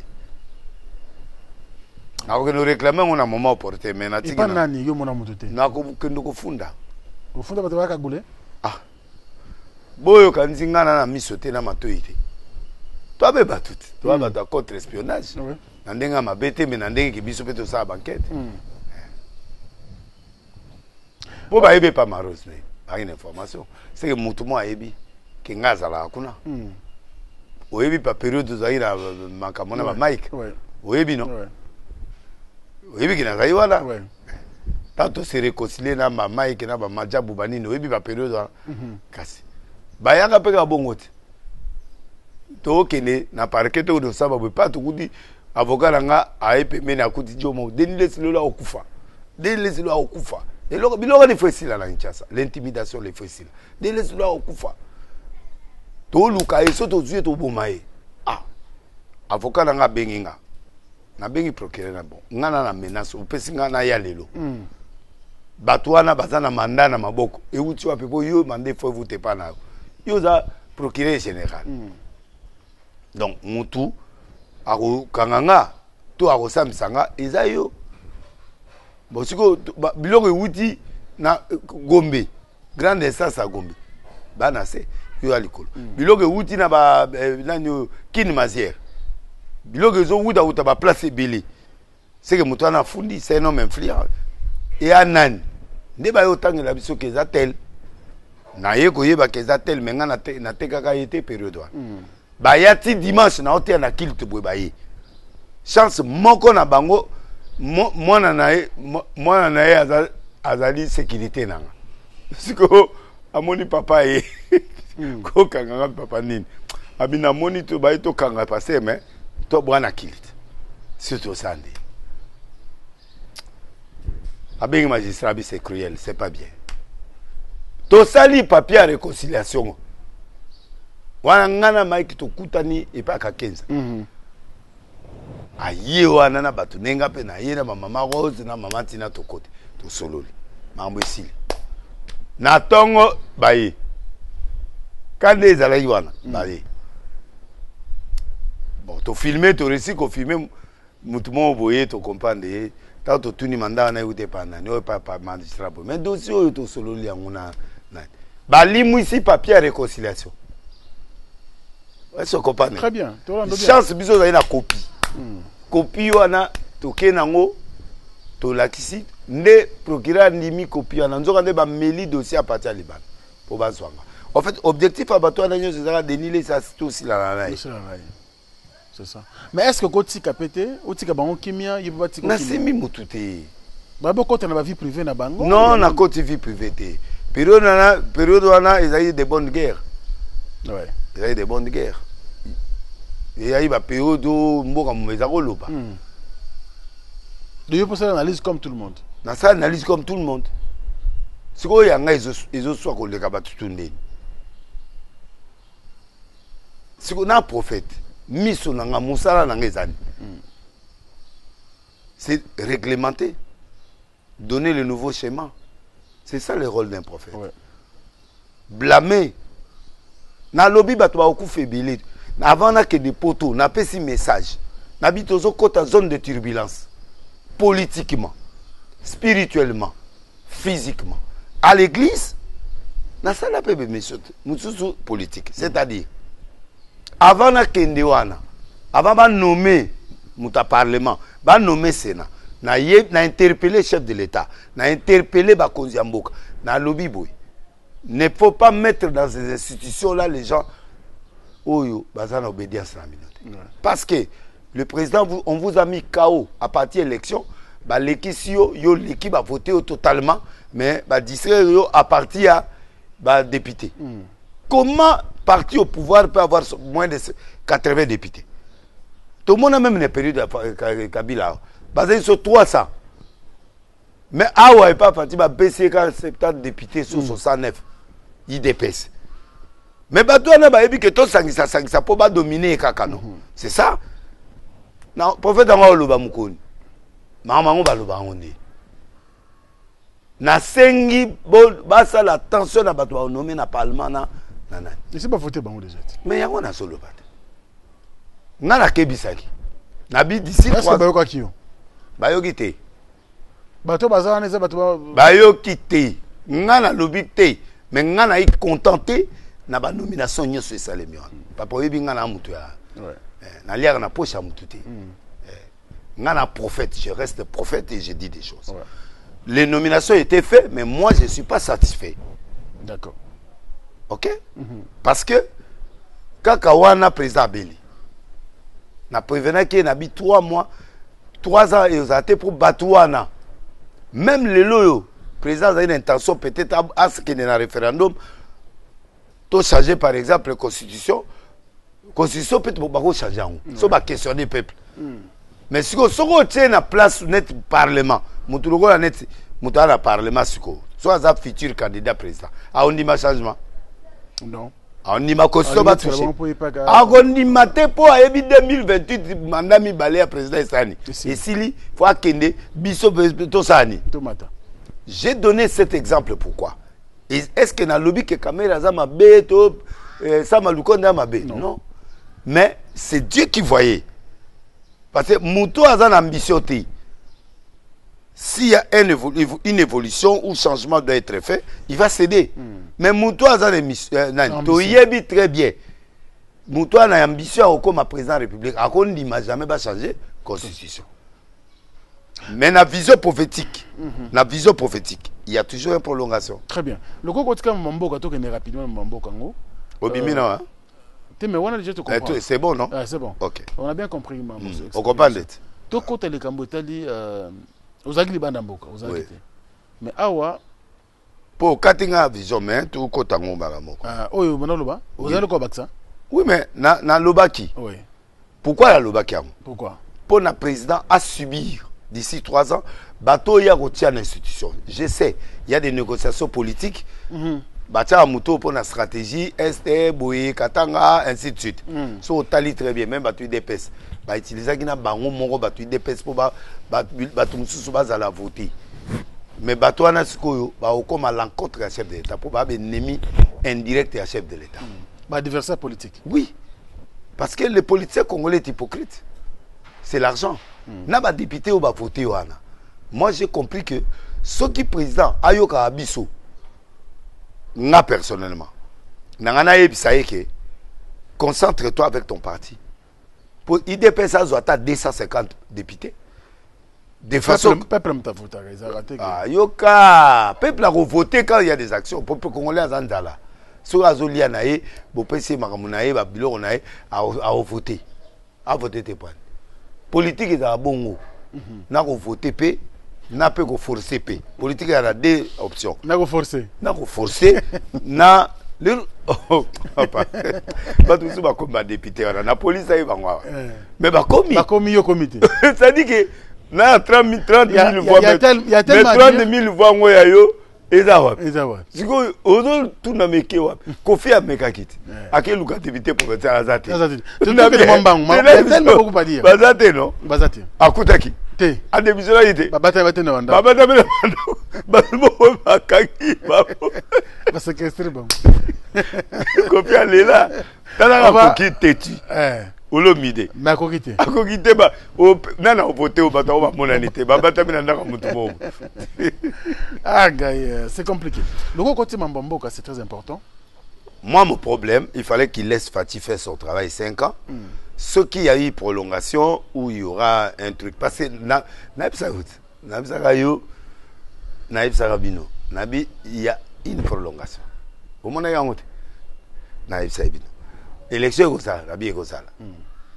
Nakokende oréclame yango na moment opportun mais natiki epa na- nani yo mona moto te nakokende kofunda. Ofunda bato bakagule boyo kanisi nga na na miso te na matoi te. Toabe bato te toa bato ya contre espionnage na ndenge ya mabe te me na ndenge ke biso mpe tosala bankete mpo bayebi epa marose ne baki na information. Seke motu mo ayebi ke hakuna. Mm. oyebi pa periode euh, makambo na bamike oyebi no. Oyebi ke nazali wana Ouais. ntango tose na bamike na bamajabu banini oyebi baperiode wana kasi. Bayanga mpe kaka bongo te tokende na parke tokende kosala boye pa tokuti avocat na nga aye pembeni akuti jomo. Deni lesi lelo akokufa deni lesi lelo akokufa eloko biloko esila na kinshasa l'intimidation lefo esila deni lesi lelo akokufa toluka ye so tozwi ye toboma ye. Ah avocat na nga abengi nga. Nabengi procureur na bon. Nga na na menace opesi nga naya lelo. Bato wana baza na manda na maboko. Euti wapi mpo yo manda efo evute mpa na yo. Yo oza procureur général. Donc mutu akokanga nga to akosambisa nga eza yo. Bon sikoyo biloko ewuti na eh, gombe. Grande instance ya gombe. Bana se yo ya likolo. Biloko ewuti na ba eh, nani oyo? Kine masiere biloko ezowutawuta baplace ebele. Seke moto wana afundi c'est un homme influent. Eya nani? Nde baye otangela biso ke eza tel. Naye koyebaka eza tel me nga nate- natekaka ye te periode wana. Baya ti dimanche na oteya na kilte boye baye. Chance moko na bango mwana na ye mwana na ye azali sécurité nanga sikoyo amoni papa ye kokanganga papa nini. Abi namoni to baye tokanga paster me to bwana kilte si tosande abengi magistrat bi c'est cruel c'est pas bien. Tosali papier ya réconciliation. Wana nga na maiki tokutani epai aka 15 aye wana na bato ndenge mpe na ye na bamama rose na mama ntina tokote tosololi. Makambo esili. Na ntongo baye kande ezalaki wana baye. Bon tofilme toresi kofilme mutu moko boye tocomprendre ye. Ntango totuni manda wana euti epa nani oyo epa magistrat boye. Mais dossier oyo tosololi yango na nani balimwisi papier ya réconciliation. Ese comprendre Très bien. Tolando bien. chance biso ozali na kopi kopi wana tokei nango tolakisi nde procureur andimi kopi wana. Nzoka nde bameli dossier apati ya libanda mpo bazwanga en fait objectif wana nyonso ezalaka denile esa tosilana na ye Osala na ye. C'est ça. Mais est-ce que kotika pete, otika bango kimia, yebo batika kimia. nasimbi motu te Babo kota na ba vie privée na bango. non nakoti vie privé te période wana période wana ezali de bonne guerre Ouais. ezali de bonne guerre ezali bapériode oyo mboka momo eza koloba De yo poser l'analyse comme tout le monde. nasala analyse comme tout le monde sikoyo yanga ezo- ezoswa koleka bato tu ndeni sikoyo na prophète miso na nga mosala na nga ezani c'est réglementé. Donner le nouveau schéma. C'est ça le rôle d'un prophète. Ouais. blâmer. Nalobi bato bakokufa ebele avant nakende poto napesi message. Nabi tozokɔta zone de turbulence. Politiquement spirituellement physiquement. À l'église nasala mpe te mosusu politique. C'est-à-dire avant nakende wana avant banome moto ya parlement banome sénat naye na chef de l'état na interpellé bakonzi ya mboka nalobi boye ne faut pas mettre dans ces institutions là les gens oyo baza na obédience na bino te parce que le président vous, on vous a mis KO à partir élection balekisi yo yo leki bavote yo totalement mais badistraire yo à partir ya badéputé mm. comment parti au pouvoir peut avoir moins de 80 députés. Tomona même na période ya Fa- Ka- kabila bazali so 300 mais awa epa parti bapesi ka 70 députés sur 69 idps mais bato wana bayebi ke tosangisa-sangisa mpo badomine ye kaka no c'est ça? Na prophète yango oloba mokoni mama yango baloba yango nde. Nasengi bo- basala attention na bato banome na parlement na na nani pas voté bango déjà. me yango nazoloba te. Nga nakebisaki. Nabi d'ici Est-ce que trois- bayokaki yo? bayoki te. Bato baza wana eza bato ba bayoki te. Nga nalobi te. Me nga nayi content te na banomination nyonso esalemi wana. Papa oyebi nga na motu ya eh, naliaka na poche ya motu te. Eh, nga na prophète. Je reste prophète et je dis des choses. Ouais. les nominations étaient faites mais moi je suis pas satisfait. D'accord. Ok? Parce que kaka wana président abeli na prévenaki ye na bi trois mois trois ans ezala te mpo bato wana. Même lelo oyo président azali na intention peut-être ab- akende na référendum to changer par exemple constitution. Constitution peut bakochange yango so baquestionne peuple. Mais sikoyo soki otie na place neti parlement motu lokola neti moto aza na parlement sikoyo so aza futur candidat président. Aondima changement Non. bango mpo yepaka- akondima te mpo ayebi 2028 manda mibale ya président esani Esili. esili fo akende biso tosala nini j'ai donné cet exemple pourquoi? Et est-ce que na lobby que caméra aza mabe to eh, ya mabe? Non. non. Mais c'est dieu qui voyait. Parce que moto aza na ambition te. S'il y a une évolution ou changement doit être fait il va céder mais moto aza na euh, toyebi très bien. Moto ana ambition ya kokóma président ya république. Akondima jamais bachanger constitution. Mais na vision prophétique na vision prophétique il y a toujours une prolongation. Très bien. Loko kotika mamboka tokende rapidement yango obimi wa te mais wana déjà Eh, tocomprend c'est bon non? Ah, c'est bon. Ok. On a bien compris mambo okomprendre ete tokota likambo etali euh, ozalaki libanda mboka ozalaki Oui. te mais awa mpo okati nga vision mais tokota ngo mbala moko ah, oyo banaloba ozali kobakisa oui mais na- nalobaki oui pourquoi nalobaki yango pourquoi mpo na président asubir d'ici trois ans bato oyo akotia na institution je sais il y a des négociations politiques Mhm. batiaka moto mpo na stratégie este boye katanga ainsi de suite Mm. so otali très bien même bato idps bautilisaki na bango moko bato idps mpo ba- ba- bato mosusu bazala vote mais bato wana sikoyo bakokoma l'encontre ya chef de l'état mpo baa baennemi indirect ya chef de l'état. Baadversaire politique. Oui. Parce que le politicien congolais est hypocrite c'est l'argent. Na badepute oyo bavote wana. Moi j'ai compris que soki président ayokaka biso nga personnellement na nga nayebisa ye ke concentre toi avec ton parti. Po idps azwa ata 250 députés de façon peuple ezalaka te ke- Ah, yoka. Peuple akovote quand il y a des actions. Peuple congolais aza nzala soki azolia na ye bopesi na babiloko na ye ao- aovote avote te pani politike ezala bongo na kovote mpe na mpe koforce mpe politike ezala deux options. Na koforce na lelo Oh, papa. bato mosusu bakomi badepute wana na awa bakomi bakomi komi te c'est-à-dire que na 30 000 voix mais 30 000 voix ngo ya yo eza wapi? Sikoyo ozotuna meke wapi? Kofi amekaki te akeluka te. Bite professeur aza tebaza te no akutaki. Te. Ademissionaki te babatamela bandakobamoe bakangi bango. Basekestre bango. Kofi alela. Talaka koki teti. Olomi te mais akoki te akoki te ba o- nana ovote o bato yango bamonani te babatami na ndako motu moko ah euh, c'est compliqué loko c'est très important Moi, mon problème, il fallait qu'il laisse Fatih faire son travail 5 ans. Ce qu'il y a eu prolongation, où il y aura un truc. Parce que, nabi, il y a une prolongation. Au moins, il y a un autre. Naïbsa rabino. élection ekozala na biso ekozala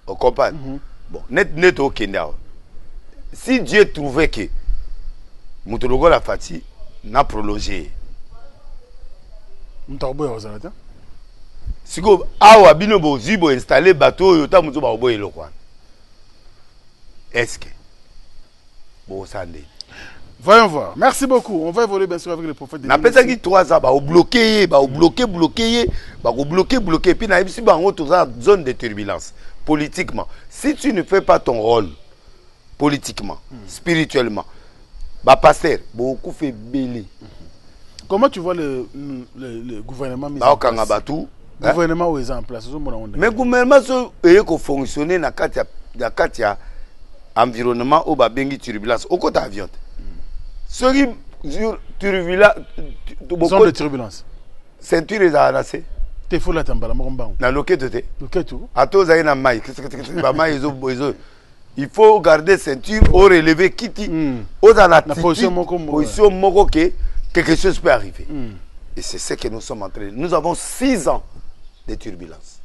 ocomprendre mm. mm-hmm. bon nde tokende awa. Si dieu trouve ke moto lokola fati na prolonge ye moto akoboya kozala te? sikoyo awa bino bozwi boinstalle bato oyo ta moto bakoboya eloko wana. Estce bokosala ndeni? Voyons voir. Merci beaucoup. On va évoluer bien sûr avec le prophète de napesaki 3 ans bakobloke ye bakobloke bloke ye bakobloke bloke epuis nayebisi bango toza na zone de turbulence politiquement. Si tu ne fais pas ton rôle politiquement spirituellement bapaster bokokufa ebele comment tu vois le, le, le gouvernement mis en baokanga place? bato gouvernement oyo eza en place? Mais gouvernement so kofonctionne na kati ya na kati ya environnement oyo babengi turbulence. Okota avion. te soki zone de turbulence. ceinture ezala na se. Te folata mbala moko mbango na loketo te. Loketo. Ata ozali na mai bamai ezo ezo il faut garder ceinture orelever kiti. Mm. ozala Na position moko mo- position moko ke quelque chose peut arriver. Mm. et c'est ce que nous sommes en train nous avons six ans de turbulence.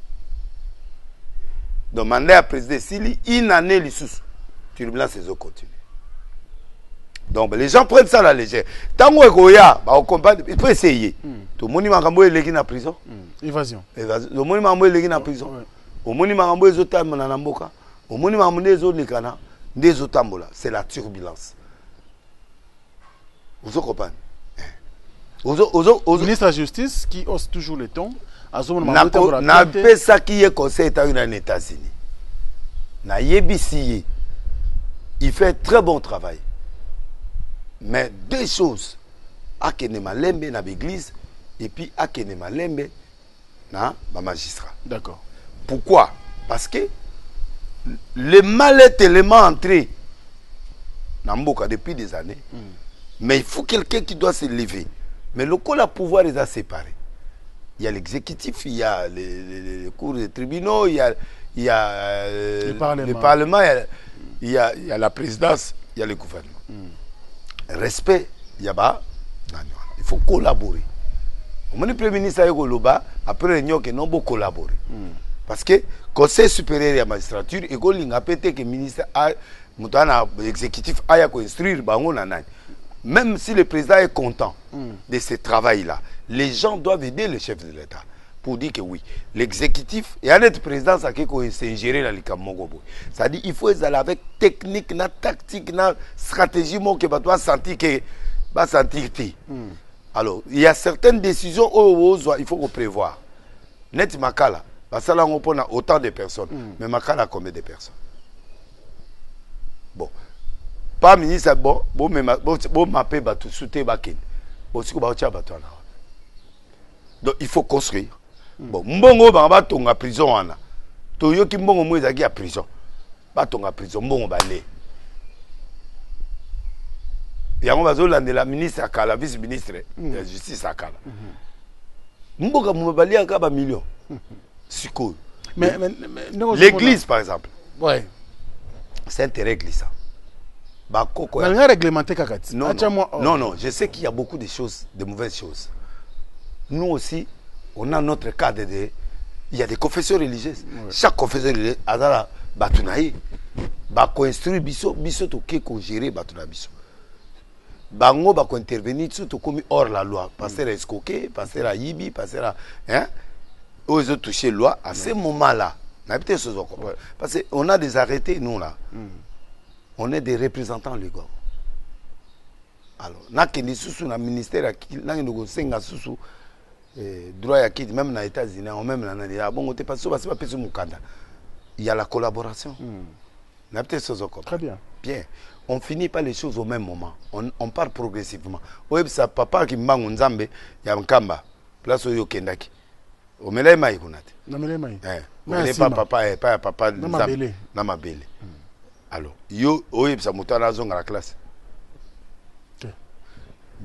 Donc mandat ya président esili une année lisusu turbulence ezocontinue donc les gens prennent ça à la légère. Ntango ekoya bakocompagne il peut essayer. Tomoni makambo eleki na prison. Mm. évasion. Evasion. omoni makambo eleki na prison. Omoni makambo ezotambola na mboka omoni makambo nde ezolekana nde ezotambola c'est la turbulence. Ministre ya justice qui hausse toujours le ton napesaki ye conseil etangi na na états-unis nayebisi ye il fait très bon travail mais deux choses. Akende malembe na baéglise et puis akende malembe na bamagistrat D'accord. pourquoi? Parce que le mal est tellement entré na mboka depuis des années mais il faut quelqu'un qui doit se lever. Mais le la pouvoir les a séparés il y a l'exécutif il y a les, les- les cours des tribunaux il y a, il y a euh, Le Parlement. le Parlement, il y a, il y a- il y a la présidence il y a le gouvernement respect il y a ba nani wana. il faut collaborer. Omoni premier ministre aye koloba après réunion ke non collaborer. Parce que conseil supérieur ya magistrature ekolinga mpe te ke ministre moto exécutif aya koinstruire bango na nani même si le président est content de ce travail là les gens doivent aider le chef de l'état pour dire que oui. L'exécutif et présidence ake s'ingérer na likambo moko boye c'est-à-dire il faut ezala avec technique na tactique na stratégie moko ke bato basentir ke basentir te alors il y a certaines décisions oyo ozwa il faut koprévoir neti makala basala yango mpona autant de personnes mais makala combien de personnes? Bon. Pas ministre bon bomema bomape bato su te bakende bosiko baotya bato wana wana donc il faut construire bon mbongo bango batonga prison wana. Toyoki mbongo mo ezalaki ya prison. Batonga prison mbongo balee yango bazolandela ministre akala vice ministre ya justice akala mboka moma baliaka bamillion sikoyo. Mais, mais, mais, ndenge l'église par exemple. C'est terrain glissant bakoko réglementé kaka ti. Oh. non, non, je sais qu'il y a beaucoup de choses, de mauvaises choses. Nous aussi, on a notre cadre de... Il y a des confessions religieuses. Chaque confession religieuse, azala batunaye, bako instruire biso, biso to ke ko gérer batuna biso. Bango bako intervenir surtout comme hors la loi. Pasteur a escoqué, pasteur a yibi, pasteur a hein, ont touché loi à ce. Na qu'on comprend. Parce qu'on a des arrêtés nous là. On est des représentants légaux. alors nakende susu na ministère susu droit ya kiti même na états-unis yango même na nani ya bongo te parce que basi bapesi mokanda il y a la collaboration. Na peut-être Très bien. bien. On finit pas les choses au même moment. On, on part progressivement. Oyebisa papa aki mbangu nzambe ya nkamba place oyo okendaki omelai mai kuna te. Nameli mai Eh, ya omele pa papa eh, pa ya papa Nzambe. na mabele. Alors yo oyebisa moto wana azonga na classe.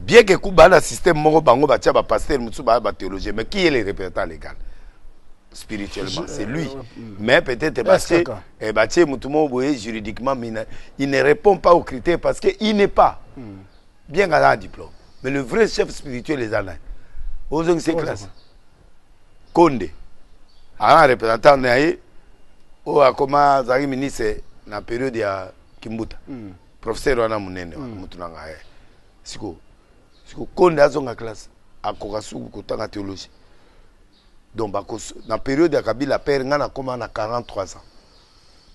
Bien que kuba na système moko bango batia bapaster mosusu baya bathéologien mais qui est le représentant légal? Spirituellement c'est lui. euh, mm. mais peut-être Est-ce batie que- eh, batie motu moko boye juridiquement mais il ne- répond pas aux critères parce que il n'est pas bien aza na diplôme. Mais le vrai chef spirituel eza nani ozongisa classe. Konde aza na représentant na ye oyo akoma azalaki ministre na période ya kimbuta. Professeur wana monene wana mutu na ngai siko siko konde azonga classe akoka suku kotanga théologie. Donc na période ya kabila père ngai nakoma na 43 ans.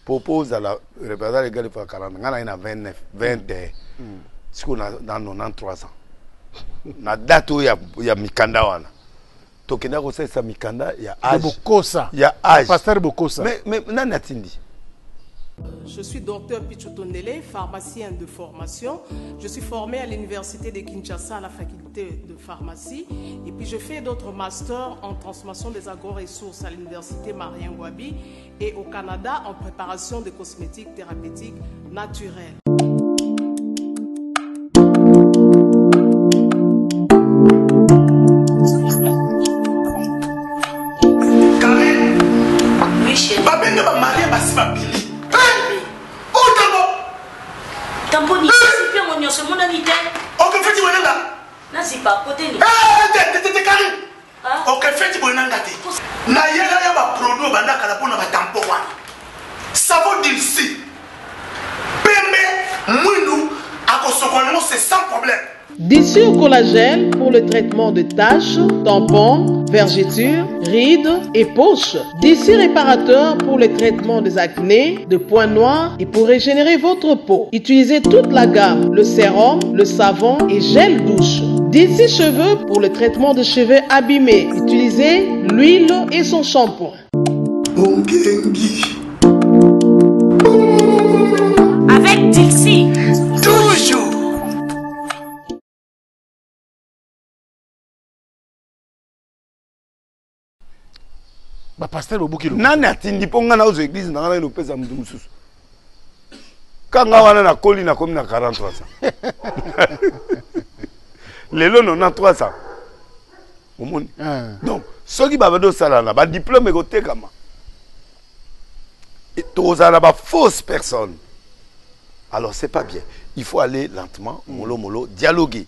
Po po ozala représentant legal fa 40 ngai naye na 29 21 siko na, na 93 ans. Na date oyo ya, mikanda wana. Tokenda kosalisa mikanda ya age ya age pasteur bokosa. Mais, mais nani atindi? Je suis docteur Pichotondele, pharmacien de formation. Je suis formé à l'université de Kinshasa à la faculté de pharmacie. Et puis je fais d'autres masters en transformation des agro-ressources à l'université Marien Gwabi et au Canada en préparation de cosmétiques thérapeutiques naturelles. Collagène pour le traitement de taches, tampons, vergetures, rides et poches. D'ici réparateur pour le traitement des acnés, de points noirs et pour régénérer votre peau. Utilisez toute la gamme, le sérum, le savon et gel douche. D'ici cheveux pour le traitement de cheveux abîmés. Utilisez l'huile et son shampoing. avec Dixie bapaster bobuki nani atindi mpo ngai naozwa église na ngai naino opesa motu mosusu ka nga wana nakoli nakomi na 43 ans lelo 93 ans omoni Ah. donc soki babandi osalana badiplôme ekotekama Et tozala na bafausse personne alors c'est pas bien il faut aller lentement molo molo dialoguer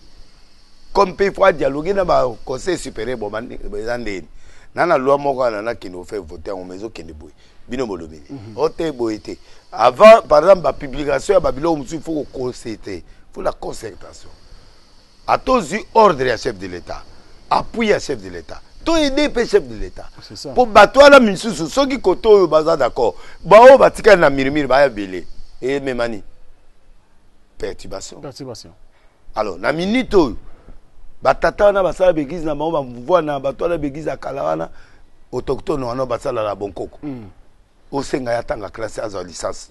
comme mpe il faut adialoguer na baconseil supérieur ndeni na na loi moko wana nakende ofe vote yango mais ezokende boye. Bino bolobi nini ote boye te. Avant par exemple bapublication ya babiloko mosusu il faut koconcerter faut la concertation. Atozwi ordre ya chef de l'état. Appui ya chef de l'état. Toyede mpe chef de l'état. Mpo bato wana misusu soki koto oyo baza d'accord baoyo batikali na mirimiri baya bele. Ememani perturbation. Perturbation. Alors na minute oyo batata wana basala beglise na bango bamvoi na bato wana beglise ya kala wana autochtone wana basala na bonkoko. Osenga ye atanga classe azwa licence.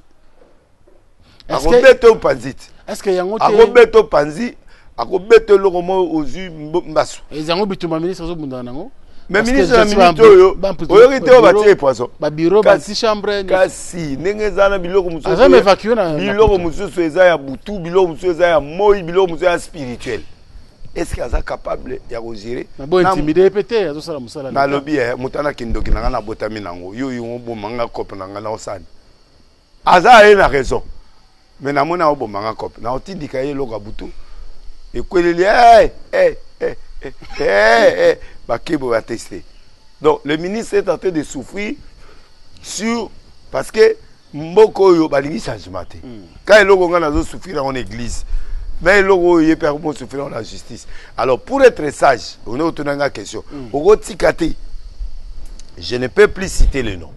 Akobeta oyo panzi akobeta oyo panzi akobeta eloko moko ozwi mbasu. Yango bitumba ministre azobundana nango? Que ministre na minute oyo oyoki te oyo ba- batie poisson. babiro Kasi- bantichambre kasi ndenge eza na biloko mosusu me biloko mosusu eza ya butu biloko mosusu eza ya moi biloko mosusu ya spirituel est ce que aza capable ya na- nalobi e moto ana kindoki na ngai nabotami nango yo yongo oboma nga cope na ngai naosani aza ye na raison. Me namoni aoboma nga cope naotindika ye eloko ya butu. Ekweleli eh, eh, eh, eh, eh, eh, bakebo bateste. Donc le ministre est en train de souffrir sur parce que mboka oyo balingi changement te. Ka eloko ngai nazosouffrir yango na église mais eloko oyo ye mpe akosouffrir yango na justice. Alors pour être sage one otuna nga question. Okotika te je ne peux plus citer le nom.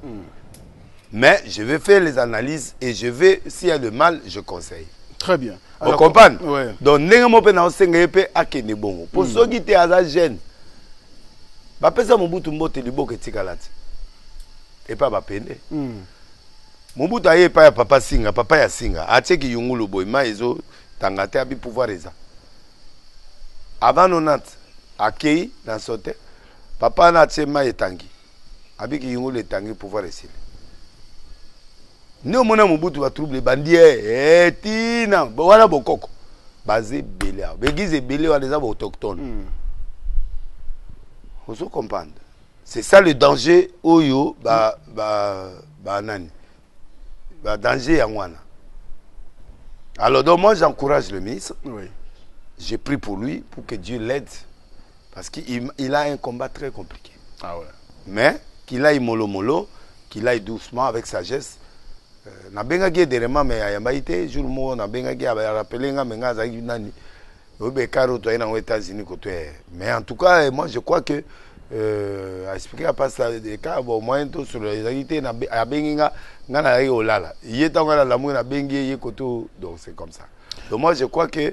Mais je vais faire les analyses et je vais s'il y a le mal je conseille. Très bien. Okomprendre ouais. donc ndenge mo mpe naosenga ye mpe akende bongo mpo soki te aza jeune bapesa mobutu mbote liboko etikala te epai bapende Mm. mobutu aye epai ya papa singa papa ya singa. Atieki yungulu boye ma ezotanga te abi pouvoir eza. Avant nonante akei na sote papa wana atie mai etangi abiki yungulu etangi pouvoir esili nde omona mobutu batrouble ebandi ye etina wana bokoko baza ebele awa begize ebele wana eza baautochtone ozo comprendre. C'est ça le danger oyo ba ba ba nani? Ba danger yango wana alors donc moi j'encourage le ministre. Oui. j'ai pris pour lui pour que Dieu l'aide. Parce qu'il il a un combat très compliqué. Ah ouais. mais qu'il aille mollo mollo qu'il aille doucement avec sagesse. Euh, nabengaki ye derema me ayambaki te jour moko nabengaki arapele nga me nga azalaki nani? Oyebekari oyo toyai nango états-unis koto ye mais en tout cas eh, moi je crois que euh, aexplike apasa eka bon moyen to solo ezalaki te abengi nga nga nazalaki kolala ye ntango alalamuki nabengi ye ye koto donc c'est comme ça donc moi je crois que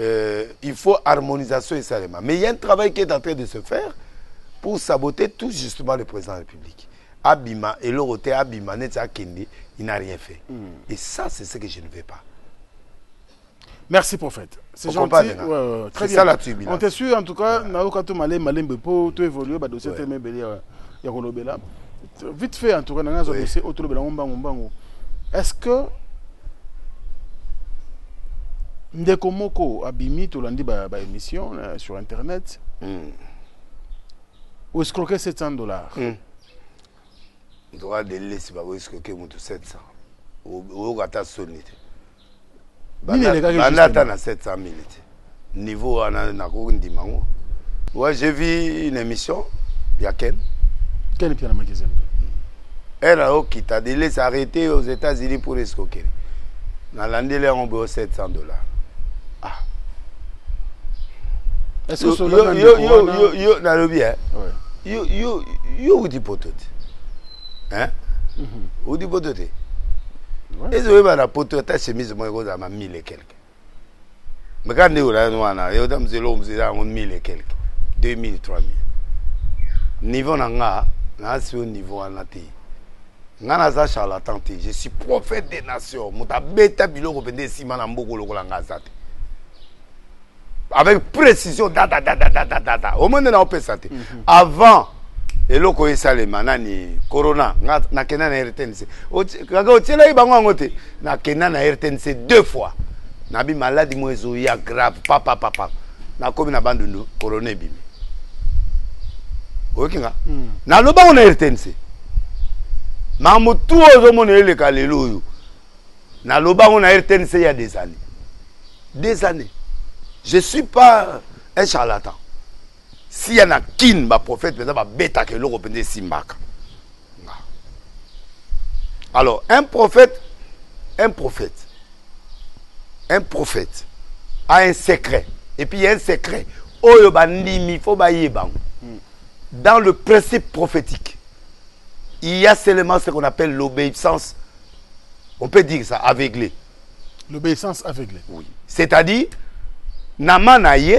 euh, il faut harmonisation esalema mais il y a un travail qui est en train de se faire pour saboter tout justement le président de la République. Abima, et côté Abima, akende, il n'a rien fait. Et ça, c'est ce que je ne veux pas. Merci prophète. C'est gentil. hein. Ouais, ouais, très bien. ça la turbulence. On te suit en tout cas. Naoka to malé malembe po to évoluer ba dossier Ouais. te kolobela. Vite fait en tout cas dans un Oui. dossier autolobela mbango mbango. Est-ce que ndeko moko abimi tolandi ba, ba émission sur internet? Mm. ou escroquer 700 dollars. Mm. Droit de laisser, bah, est-ce que mutu 700 Ou ata soni te. Banda ata na 700 000 te. Niveau wana nakoki ndima ngo. Ouais, j'ai vu une émission, il y a Ken. Quel est Pierre Magazine Elle a okita de laisser arrêter aux États-Unis pour escroquer. nalandeli yango boyo 700 dollars Est-ce que Yo- yo- dans yo- le yo- yo- yo- nalobi eh? Ouais. yo yo yo odi poto te Hein? odi poto te Ouais. eza oyeba na poto ata chemise moko ekozala ma mille et quelque meka nde olani wana yota mzelo mzela yango mille et quelque deux mille trois mille niveau na nga naasi o niveau te nga naza charlatan te je suis prophète des nations. Moto abeta biloko mpenza esima na mboka lokola nga aza te avec précision data data data data omoi nde naopesa te avant eloko oyo esalema nani corona. Nga nakenda na rtnc kaka otielaki bango yango te nakenda na rtnc deux fois. Nabi maladi mo ezoya grave. Papa papa nakomi na bandundu corona ebimi. Oyoki nga? Nalobango na rtnc makambo tu oyo ozomona eleka lelo oyo. Nalobango na rtnc il y a des années. Des années. Je suis pas un charlatan. S'il y en a kin baprophète mpenza babetaka eloko mpenza esimbaka alors un prophète un prophète un prophète a un secret. Et puis il y a un secret. Oyo bandimi fo bayebango dans le principe prophétique il y a seulement ce qu'on appelle l'obéissance. On peut dire ça aveuglée l'obéissance aveuglée. Oui. C'est-à-dire nama na ye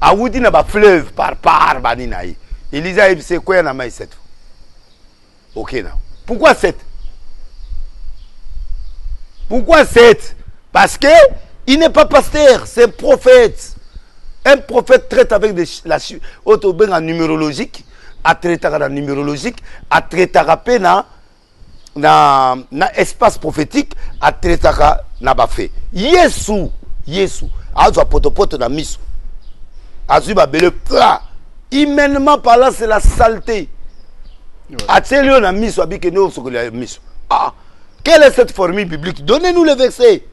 awuti na bafleuve par par bani na ye elise ayebisa ekwea na mai sept fois ok na pourquoi sept? Pourquoi sept? Parce que il n'est pas pasteur c'est prophète. Un prophète traite avec des, la tobenga numérologique atraitaka na numérologique atraitaka mpe na na, na espace prophétique atraitaka na bafe yesu yesu azwa potopoto na miso. Azwi babele pla humainement parlant c'est la saleté. Atieli oyo na miso abikende oyo sokoli ya miso. Ah quelle est cette formule biblique donnez-nous le verset.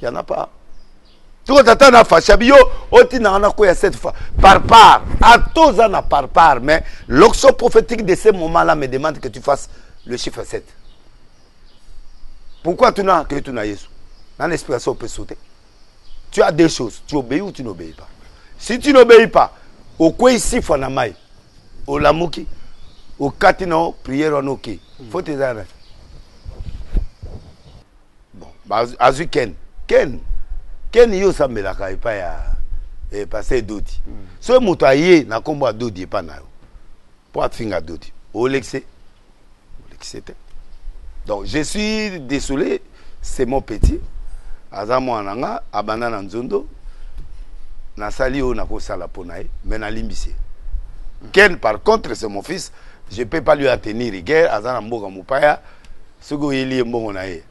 Il y en a pas toko tata na fasha bi yo otindanga na koya cette fois. Par part atoza na par part mais l'onction prophétique de ce moment là me demande que tu fasses le chiffre 7 pourquoi tu n'as que tu n'as Yesu? Dans l'explication on peut sauter. Tu as deux choses. Tu obéis ou tu n'obéis pas. Si tu n'obéis pas okwei six fois na mai olamuki okati na o prière wana oke faute eza bon azwi ken. Ken ken ye osambelaka epai ya eh, paster dodi. Soki moto aye na nkombo ya dodi epai na yo. Mpo afinga dodi. Olekise olekise te. Donc je suis désolé c'est mon petit. Aza mwana na nga abanda na nzondo. Nasali oyo nakosala mpo na ye me nalimbisi ye ken par contre c'est mon fils. Je peux pas lui attenir. Rigueur aza na mboka mopaya. Soki oyeli ye mbongo na ye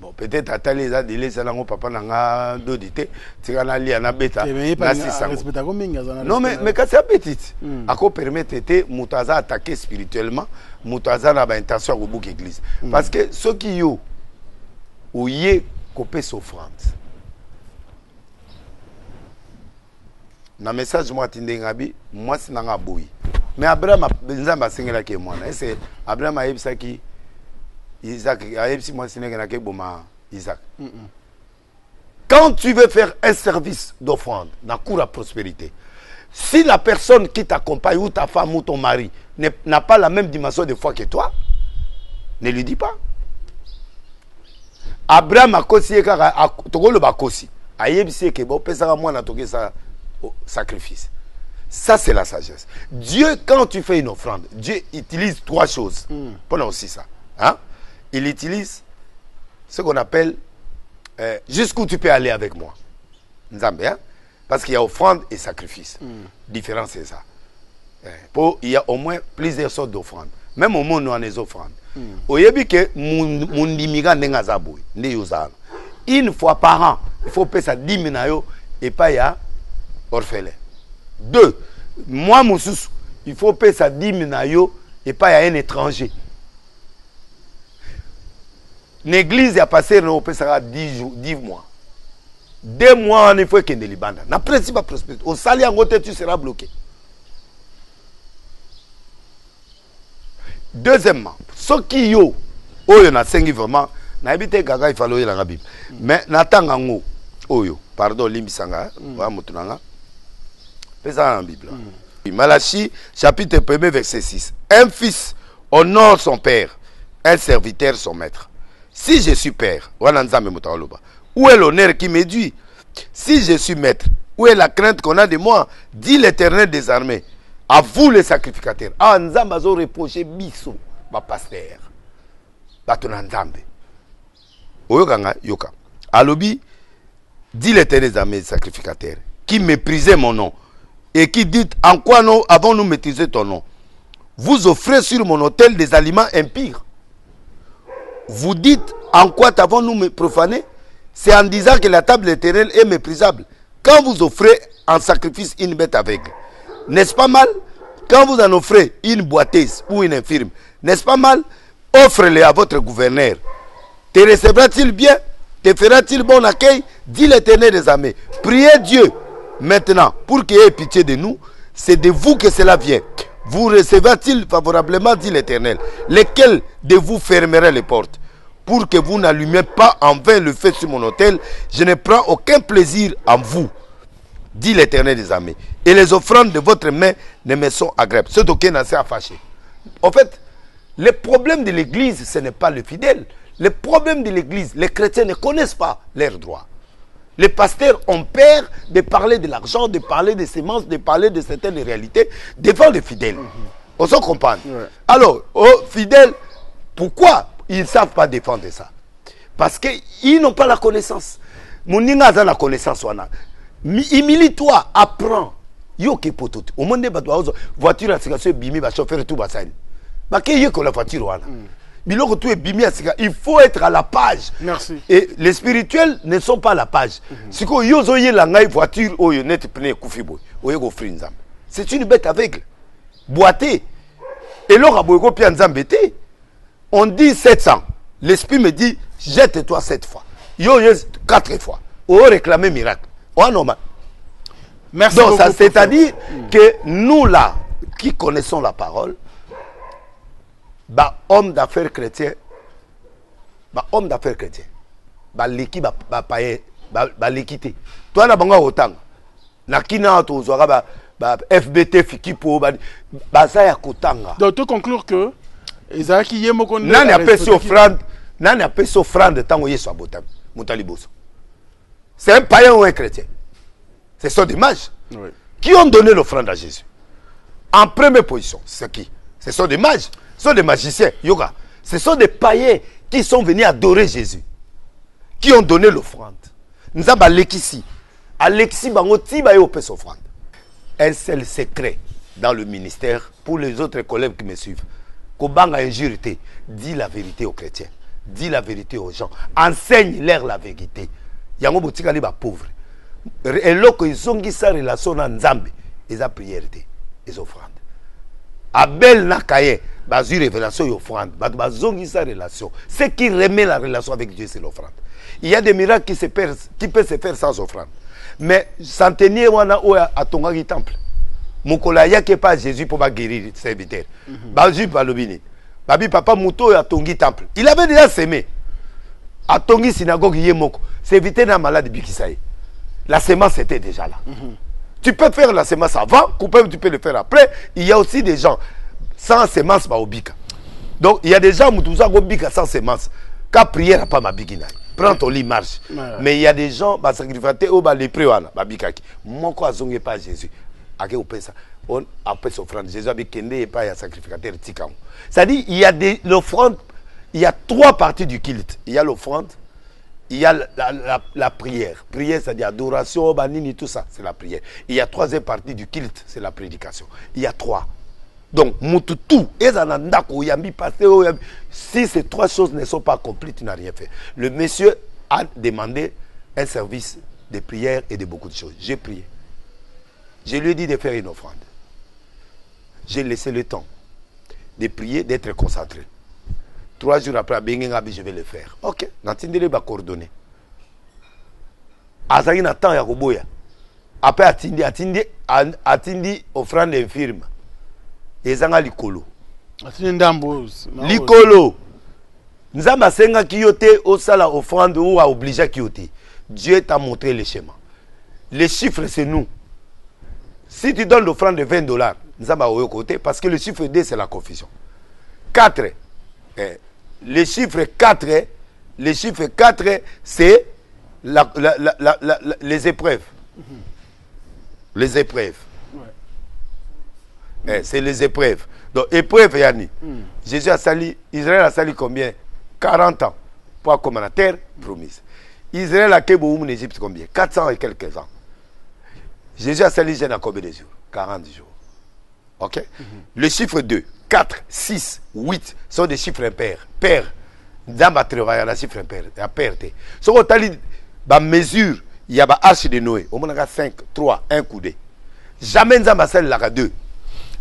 bon peut-être atali eza dele esala yango papa na nga dodi te tika nalia nabeta nasisango respectako mingi aza na non mais, kasi abeti ti akopermettre te moto aza attaqué spirituellement moto aza na baintention ya kobuka église. Parce que soki yo oye kopesa offrande na message moko atindeli nga bi mwasi na nga aboyi mais abraham nzambe asengelaki ye mwana. Ese abraham ayebisaki isaac ayebisi ndenge nake eboma isaac. Quand tu veux faire un service d'offrande na cours à prospérité si la personne qui t'accompagne ou ta femme ou ton mari n'a pas la même dimension de foi que toi ne lui dis pas. Abraham akosi ye kaka ak- tokoloba akosi ayebisi eke bopesaka mwana tokesaka sacrifice. Ça c'est la sagesse. Dieu quand tu fais une offrande dieu utilise trois choses. Pendant aussi ça hein? Il utilise ce qu'on appelle euh, jusqu'où tu peux aller avec moi. Hein? parce qu'il y a offrande et sacrifice. Différence c'est ça. Eh, po il y a au moins plusieurs sortes d'offrandes. Même au monde wana eza offrande oyebi ke mun- mundimi ka ndenge aza boye nde yo ozala une fois par an il faut pesa dimi na yo epai ya orphelin. Deux mois mosusu il faut pesa dimi na yo epai ya un étranger na église ya paster na opesaka 10 jours 10 mois. Deux mois wana faut ekende libanda. Na principe ya prospérité osali yango te tu seras bloqué. Deuxièmement soki yo oyo nasengi vraiment nayebi te kaka ifale oyelanga bible. Mais natanga yango oyo pardon olimbisanga oya moto na nga pesaka na bible. Malachi chapitre 1 verset 6 un fils honore son père un serviteur son maître si je suis père où est l'honneur qui m'éduit si je suis maître où est la crainte qu'on a de moi dit l'éternel des armées à vous les sacrificateurs. Awa nzambe azoreproche biso bapaster bato na nzambe. Yoka. Alobi dit l'éternel des armées sacrificateurs qui méprisait mon nom et qui dit en quoi nous avons-nous maîtrisé ton nom vous offrez sur mon hôtel des aliments impurs. Vous dites en quoi avons-nous profané? C'est en disant que la table éternelle est méprisable. Quand vous offrez en sacrifice une bête aveugle, n'est-ce pas mal? Quand vous en offrez une boiteuse ou une infirme, n'est-ce pas mal? Offrez-les à votre gouverneur. Te recevra-t-il bien? Te fera-t-il bon accueil? Dit l'éternel des armées. Priez Dieu maintenant pour qu'il ait pitié de nous. C'est de vous que cela vient. Vous recevra-t-il favorablement, dit l'Éternel Lesquels de vous fermerez les portes pour que vous n'allumiez pas en vain le feu sur mon hôtel Je ne prends aucun plaisir en vous, dit l'Éternel des armées. Et les offrandes de votre main ne me sont agréables. Ce token n'a à fâcher. En fait, le problème de l'Église, ce n'est pas le fidèle. Le problème de l'Église, les chrétiens ne connaissent pas leurs droits. Les pasteurs ont peur de parler de l'argent, de parler des semences, de parler de certaines réalités devant les fidèles. On se comprend. Alors, aux fidèles, pourquoi ils ne savent pas défendre ça? Parce qu'ils n'ont pas la connaissance. Moninga a la connaissance. Humilie-toi, apprends. Yo ke potot. Au monde de voiture à ce bimi va chauffeur tout basani. Ba ke yo la voiture wana biloko tout ebimi ya sika. Il faut être à la page. Merci. et les spirituels ne sont pas à la page. Mm -hmm. sikoyo yo ozoyela ngai voiture oyo neti pne ekufi boye. Oye kofri nzambe. C'est une bête aveugle. Boite eloko ya boye kopia nzambe te. On dit 700 l'esprit me dit jette toi sept fois. Yo oye quatre fois. Oyo réclamer miracle. Merci donc beaucoup, ça c'est à prophète. dire que nous là qui connaissons la parole ba homme d'affaires chrétien ba homme d'affaires chrétien baleki bapaye baleki te to na bango ya kotanga na kina tozwaka ba, ba fbt fiki po ba- baza ya kotanga. Donc to conclure que ezalaki ye moko nani apesi offrande nani apesi offrande ntango yesu abotami moto ya liboso. C'est un païen ou un chrétien? C'est son dommage Oui. qui ont donné l'offrande à Jésus? En première position, c'est qui? Ce sont des mages, ce sont des magiciens, yoga. Ce sont des païens qui sont venus adorer Jésus, qui ont donné l'offrande. Nous avons Alexis. Alexis Bango Tiba et Opes offrande. Un seul secret dans le ministère pour les autres collègues qui me suivent. Kobanga injurité, dis la vérité aux chrétiens, dis la vérité aux gens, enseigne-leur la vérité. Yango botikali ba pauvre. eloko ezongisa relation na nzambe eza priere te eza offrande abel na kaye bazwi révélation et offrande bazongisa relation. Ce qui remet la relation avec dieu c'est l'offrande. Il y a des miracles qui, se qui peut se faire sans offrande. Mais centenier wana oyo atongaki temple. Mokolo ayaki epa jésus mpo baguérir serviteur bazwi balobi nini babi papa moto oyo atongi temple. Il avait déjà semé. Atongi synagogue ye moko serviteur na malade bikisa ye. La semence était déjà là. Tu peux faire la semence avant, ou peut- tu peux le faire après. Il y a aussi des gens sans semence, bah. Donc, il y a des gens qui sans semence. Quand prière, pas ma bikina. Prends ton lit, marche. Mais il y a des gens, bah, sacrificateur, oh, bah, les wana, bah, bikaki. Mon quoi, zonge pas Jésus. Ake opé ça? On après offrande. Jésus a dit kende et pas, il y a sacrificateur. C'est-à-dire, il y a des, l'offrande, il y a trois parties du culte. Il y a l'offrande, il y a la, la- prière. Prière, c'est-à-dire adoration, banini, tout ça, c'est la prière. Il y a troisième partie du culte, c'est la prédication. Il y a trois. Donc, si ces trois choses ne sont pas accomplies, tu n'as rien fait. Le monsieur a demandé un service de prière et de beaucoup de choses. J'ai prié. Je lui ai dit de faire une offrande. J'ai laissé le temps de prier, d'être concentré. Trois jours après, je vais le faire. Ok. Natindele ba coordonné. Azaki na temps ya koboya. Après atindi atindi atindi offrande infirme. Ezanga likolo. atindi ndambo Likolo. Nzambe asengaki yo te osala offrande ou aobligeaki yo te. Dieu t'a montré le schéma. Les chiffres, c'est nous. Si tu donnes l'offrande de 20 dollars, Nzambe a côté parce que le chiffre 2, c'est la confusion. 4, eh, le chiffre 4, le chiffre 4, c'est la- la- la- les épreuves. Les épreuves. Eh, c'est les épreuves. Donc, épreuve, Yanni. Jésus a sali, Israël a sali combien? 40 ans pour accomplir la terre promise. Israël a quitté en Égypte combien? 400 et quelques ans. Jésus a sali jeune à combien de jours? 40 jours. Ok? Le chiffre 2. 4 6 8 sont des chiffres impairs. Paire nzambe atrevaya na chiffre impair ya paire te soki otali bamesure ya baarche de noé. Omonaka 5 3 1 coudé jamais nzambe asalelaka 2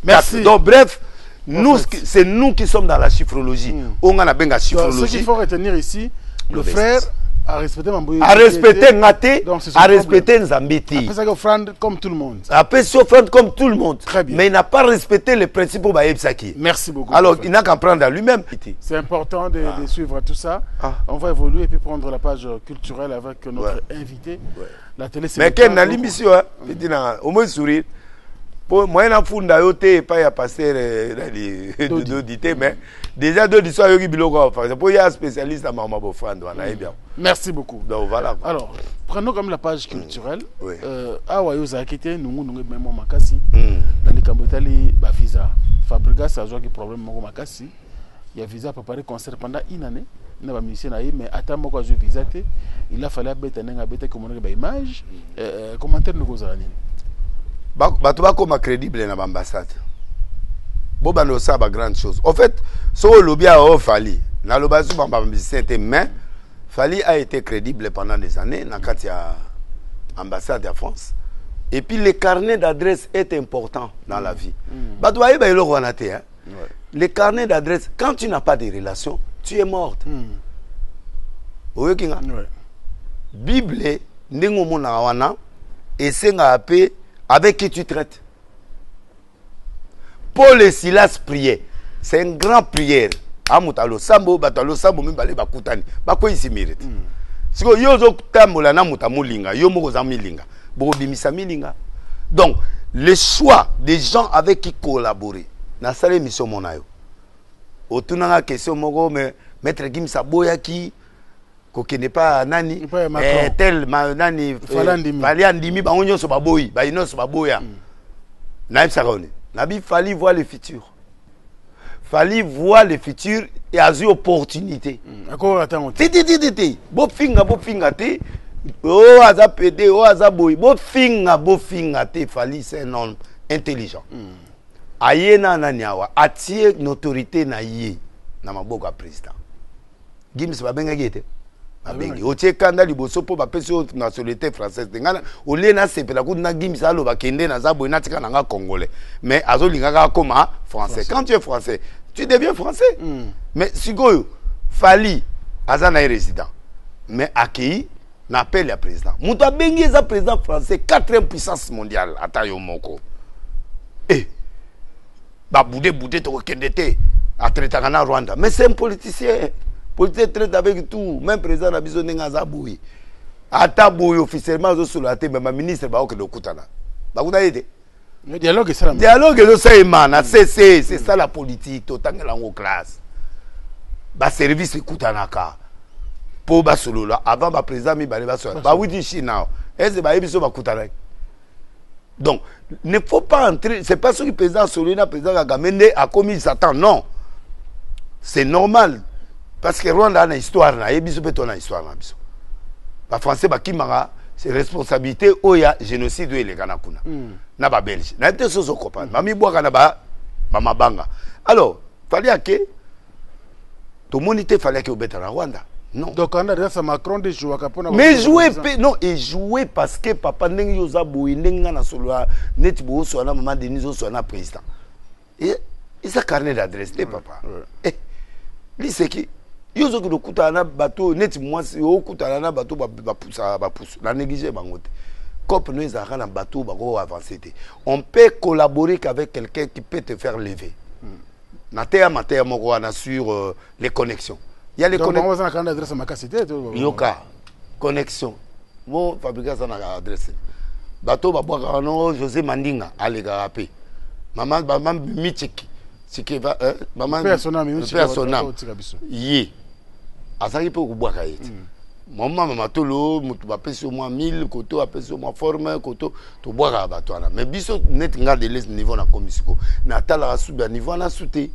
Merci. donc bref nous c'est nous qui sommes dans la chiffrologie. Oyo nga nabenga Donc, ce qu'il chiffrologie faut retenir ici, le frère a respecté Mamboyo. a respecté nga te a respecté nzambe te Après ça, il offrande comme tout le monde. apesi offrande comme tout le monde Très bien. mais il n'a pas respecté les principes oyo bayebisaki Merci beaucoup. alors il n'a qu'à prendre à lui-même C'est important de, de suivre tout ça. Ah. On va évoluer et puis prendre la page culturelle avec notre Ouais. invité. La télé, mais ken temps, nalimbi donc- yo eti nanga omoi sourire mpo moye nafunda yo te epai ya paster dodi te mais déjà dodi so ayoki biloko awa par mpo ya spécialiste ya makambo ya bofrande wana ayebi yango Merci beaucoup. donc voilà quoi. Alors, prenons comme la page culturelle. Oui. Euh, awa yo ozalaki te nungu nungu ebimemo makasi. Mm. na likambo etali bavisa fabrigas azwaki problème moko makasi. Ya visa préparé concert pendant une année. Na bamusicien na ye mais ata moko azwi visa te il a fallu abeta ndenge abetaki omonaki baimage euh, commentaire ndeko ozala nini Ba- bato bakóma crédible na baambassade bobanda osala bagrande chose. En fait soki olobi oyo fali naloba so bambamisien te mais fali a été crédible pendant des années na kati ya ambassade ya france. Et puis le carnet d'adresse est important dans la vie. Bato bayeba eloko wana te hein? le carnet d'adresse quand tu n'as pas de relation tu es morte. Oyoki nga bible ndenge omonaka wana esengaka mpe avec qui tu traites paul et silas priait c'est un grand prière. Amoto alosambo bato alosambo mibale bakutani. Bakweyisi mire te sikoyo yo ozotambola na moto amolinga yo moko oza milinga. Bokobimisa milinga. Donc le choix des gens avec qui collaborer nasala émission mona yo. Otunanga question moko me maître gims aboyaki kokende pa nani? Eh, tel ma, nani? Fali andimi. fali andimi bango nyonso baboyi bayi nyonso baboya. Nayebisaka oni nabi fali voir le futur fali voir le futur et opportunité. Te te te te te te bofinga bofinga te oyo aza pede oyo aza boye bofinga bofinga te fali c'est un homme intelligent. Aye na nani awa? Atie notorité na ye na maboko ya président. Gims babengaki te babengi otie kanda liboso mpo bapesi yo nationalité française. Te ngai olie nasepela kutu na gims aloba kende naza boye natika na nga congolais. Mais azolinga kaka koma français. Quand tu es français tu deviens français. Mais sikoyo fali aza na ye résident. Mais akei na appel ya président. Moto abengi eza président français quatrième puissance mondiale ata yo moko. E babude-bude tokokende te atraitaka na rwanda. Mais c'est un politicien politicien traite avec tout. Même président na biso ndenge aza boye ata boye officiellement azosolola te me baministre baokende okutana bakutana ye te. Dialogue ezosalema na cc c'est ça la politique. Totangela yango classe. Baservice ekutanaka mpo basolola avant baprésident mibale basolola bawuti chine awa ese bayebi so bakutanaki donc ne faut pas entrer. C'est pas soki président asololi na président kagame nde akomi satan non. C'est normal parce que rwanda ana histoire na ye biso mpe to na histoire na biso. Bafrançais bakimaka c'est responsabilité oyo ya génocide oyo eleka na kuna. Na babelge nayebi te soso comprendre bamibwaka na ba- bamabanga alors fali ake tomoni te fali ake obeta na rwanda. Non. Donc anda déjà macron de jouaka mpona mais jouer non ejouer parce que papa ndenge yo oza boye ndenge nga nasolola neti boosola na mama denis osola na président. E- eza carnet d'adresse te papa? Eh, liseki yo ozokende okutana na bato oyo neti mwasi okutana na bato ba- bapusaka bapusu na néglige bango te. Cope no ezalaka na bato oyo bako avance te. On peut collaborer qu'avec quelqu'un qui peut te faire lever. Na te ya moko wana sur euh, les connexions. Il y a les donc connexions bango baza na kanda adresse makasi te to- yoka connexion. Mo fabrika aza na adresse bato babwakaka no josé mandinga alekaka mpe mama mama michiki. Sikeva mama Père Sonam, Michiki, Père bato Sonam. bakotika biso. ye azalaki mpe kobwaka ye te. Mama mama tolo moto bapesi yo mwa mille koto apesi yo mwa forme koto tobwakaka bato wana. Mais biso neti nga de les niveau nakomi siko. Natalaka su ya niveau wana su te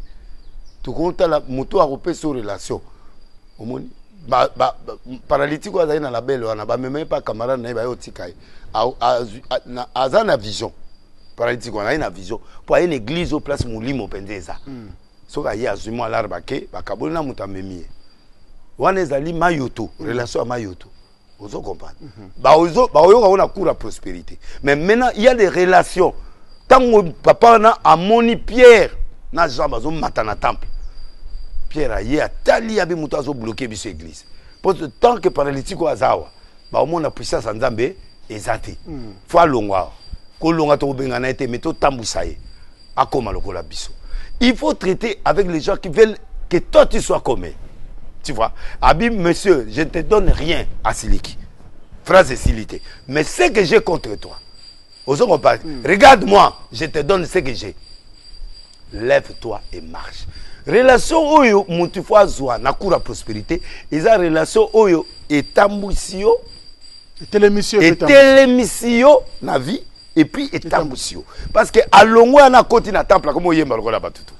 tokotala moto akopesa yo relation. Omoni ba- ba- ba- paralytique oyo azali na labele wana bamemai mpa camarade na ye baye otika ye. Aza na vision. Paralytique wana aye na vision. Mpo aye na église o place molimo mpenza eza. Soki aye azwi mwa alar bake bakaboli na moto amemi ye wana ezali mayoto relation ya mayoto. Ozo comprendre. Baozo- baoyoka ngo na cour ya prospérité. Mais maintenant il y a des relations. Ntango papa wana amoni pierre na jean bazomata na temple. Pierre aye atali yabi moto azobloke biso église. Mpo tant que paralytique oyo aza awa baomona puissance ya nzambe eza te. Fo alongwa awa. Kolonga tokobengana ye te mais totambwisa ye. Akóma lokola biso. Il faut traiter avec les gens qui veulent que toi tu sois comme eux. Tu vois. Abi monsieur je ne te donne rien à siliki. Phrase esilité mais ce que j'ai contre toi ozo comprendre regarde moi je te donne ce que j'ai. Lève-toi et marche. Relation oyo motu fo azwa na cour prospérité eza relation oyo etambwisi yo etelemisi yo na vie et puis etambwisi yo parce que alongwe wana akoti na temple akomi oyemba lokola bato tu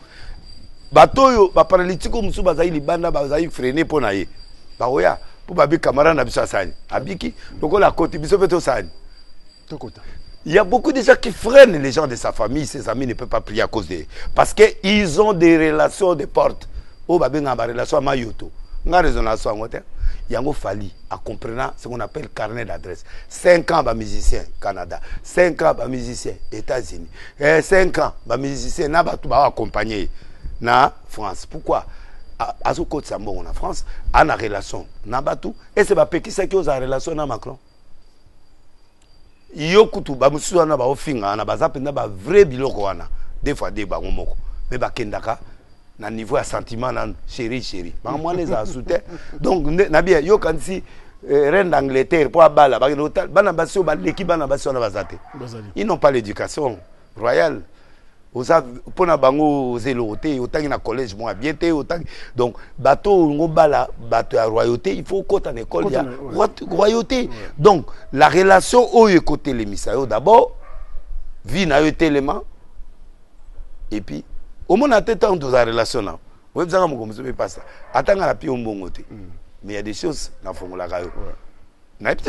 bato oyo baparalytique oyo mosusu bazali libanda bazali frene mpo na ye bakoya mpo babi camarade na biso asani abiki? Lokola akoti biso mpe tosani Il y a beaucoup de gens qui freinent les gens de sa famille, ses amis ne peuvent pas prier à cause de Parce qu'ils ont des relations de porte. Oh, bah, ben, relation à Mayoto. Nga raison à ça, il y a fali à comprendre ce qu'on appelle carnet d'adresse. 5 ans, bah, musicien, Canada. 5 ans, bah, musicien, États-Unis. 5 ans, bah, musicien, na, bah, tout, accompagné, na, France. Pourquoi? Azo Côte Sambon, en France, a une relation, na, bah, tout. Et c'est, bah, Pékin, c'est qui a une relation, na, Macron. yo kutu bamosusu wana baofinga wana baza mpenza bavrai biloko wana des fois de bango moko me bakendaka na niveau ya sentiment nanu chéri chéri bango wana ezala su te donc na bien yokanisi eh, reine d'angleterre mpo abala bana basi oyo baleki bana basi wana baza te bazali ils n'ont pas l'éducation royale oza mpona bango oza eloko te otangi na collège moko ya bien te otangi. Donc bato olingo bala bato ya royauté il faut okota na école ya royauté. Donc la relation oyo ekotelemisa yo d'abord vie na yo etelema et puis omona te ntango toza relation na oyebisaka mokomoso mpe pasa atanga na pi yo mbongo te mais il y a des choses nafongolaka yo nayebi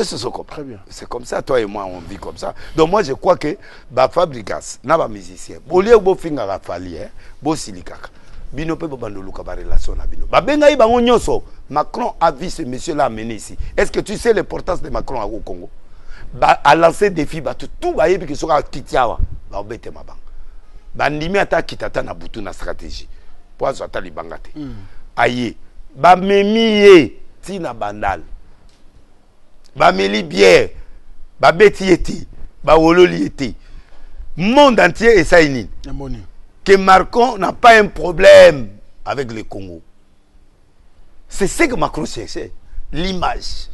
bien. c'est comme ça toi et moi on vit comme ça. Donc moi je crois que bafabricas na bamusicien bolie bofingaka fali eh, bosilikaka. Bino mpe bobanda oluka barelation na bino. Babengai bango nyonso. Macron a vu ce monsieur là amené ici. Est ce que tu sais l'importance de macron au congo? Alancé défi bato tu bayebi ke soki akiti awa baobetema bango bandimi ata akita ata na butu na stratégie. Mpo azwa ata libanga te. Aye bamemi ye ntina bandala bameli bière babeti ye te bawololi ye te monde entier esali nini que Macron n'a pas un problème avec le Congo. C'est ce que Macron cherchait, l'image.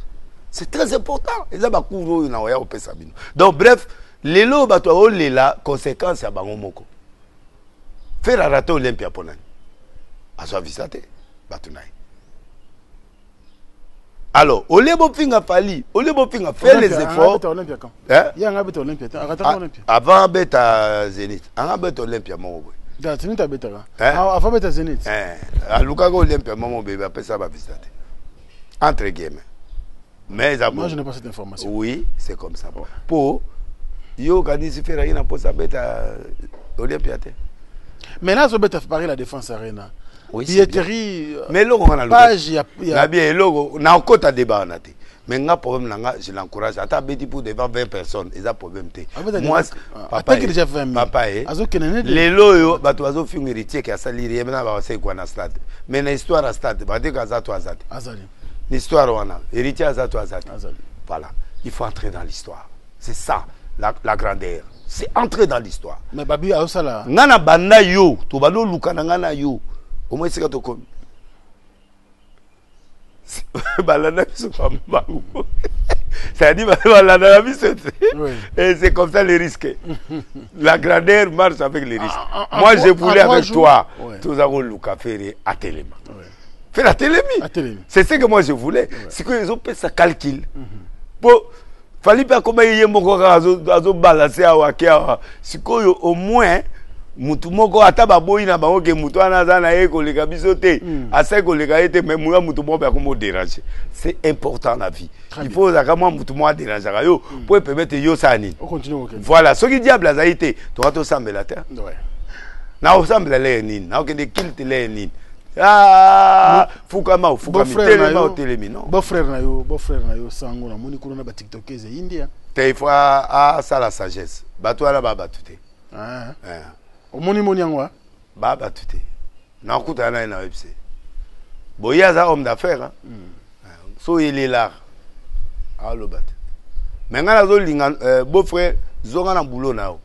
C'est très important. Na oya, opé sabino. Donc, bref, les lots, bah, toi, oh, conséquence, à bango moko. Faire la rate Olympia pour nani. A soit visité, tu n'as. Alors, au lieu de fali, au lieu de faire les efforts, olympia quand hein? anga abeta olympia te akataka Ah, olympia. avant beta Zénith, anga beta Olympia moko boye. da zenit abetaka Hein? Ah, afa abeta zenit Eh, alukaka olympia moko bebe apesa bavisa te entre guillemets. Mais moi je n'ai pas cette information. Oui c'est comme ça. Po yo kanisi fera ye na mposa beta olympia te mais là azobeta paris la défense arena billetterie euh, mais eloko nga na na bien eloko nakota débat wana te. Mais nga problème na nga je l'encourage. Ata abeti pour devant 20 personnes eza problème te. Ah, papa ye- déjà 20 000. papa ye azokende ne de- lelo oyo bato bazofinga héritier ke asaliri ye mena babasekwa na stade. Mais na histoire ya stade bateka aza to aza te azali. Na histoire wana héritier aza to aza te azali. Voilà. Il faut entrer dans l'histoire. C'est ça la, la grandeur. C'est entrer dans l'histoire. Mais babi azosala nga na banda yo tobanda oluka na nga na yo balanda biso c'est-à-dire biso te Oui. et c'est comme ça le risque la grandeur marche avec les risques moi je voulais avec toi ouais. toza koluka fere atelema Ouais. fere atelemi Atelemi. c'est ce que moi je voulais sikoyo ezopesa calcul mpo fali mpe akoma ye moko kaka azo- azobalanse awa ake awa sikoyo au moins mutu moko ata baboyi na bango ke mutu wana aza na ye koleka biso te. Asai koleka ye te mais muya mutu moko mpe akoma odérange c'est important na vie. Il faut ozalaka mwa mutu moko adérangeaka yo mpo epermete yo osala nini voilà soki diable azali te toka tosambela te. Ouais. naosambela leye nini? Naokende kilte leye nini? Ah, fukama ofukami Beau-frère na telema yo- otelemi non? beau-frère na yo beau-frère na yo sango namoni kuna na batiktokese india te il faut asala sagesse. Bato wana babatu te. Ah, Eh, omoni moni yango a babatu te nakutana na ye na webse boye aza homme d'affaire. Eh, so elelar aloba te. Me ngai nazolinga eh, beau-frère zonga na bulo na yo.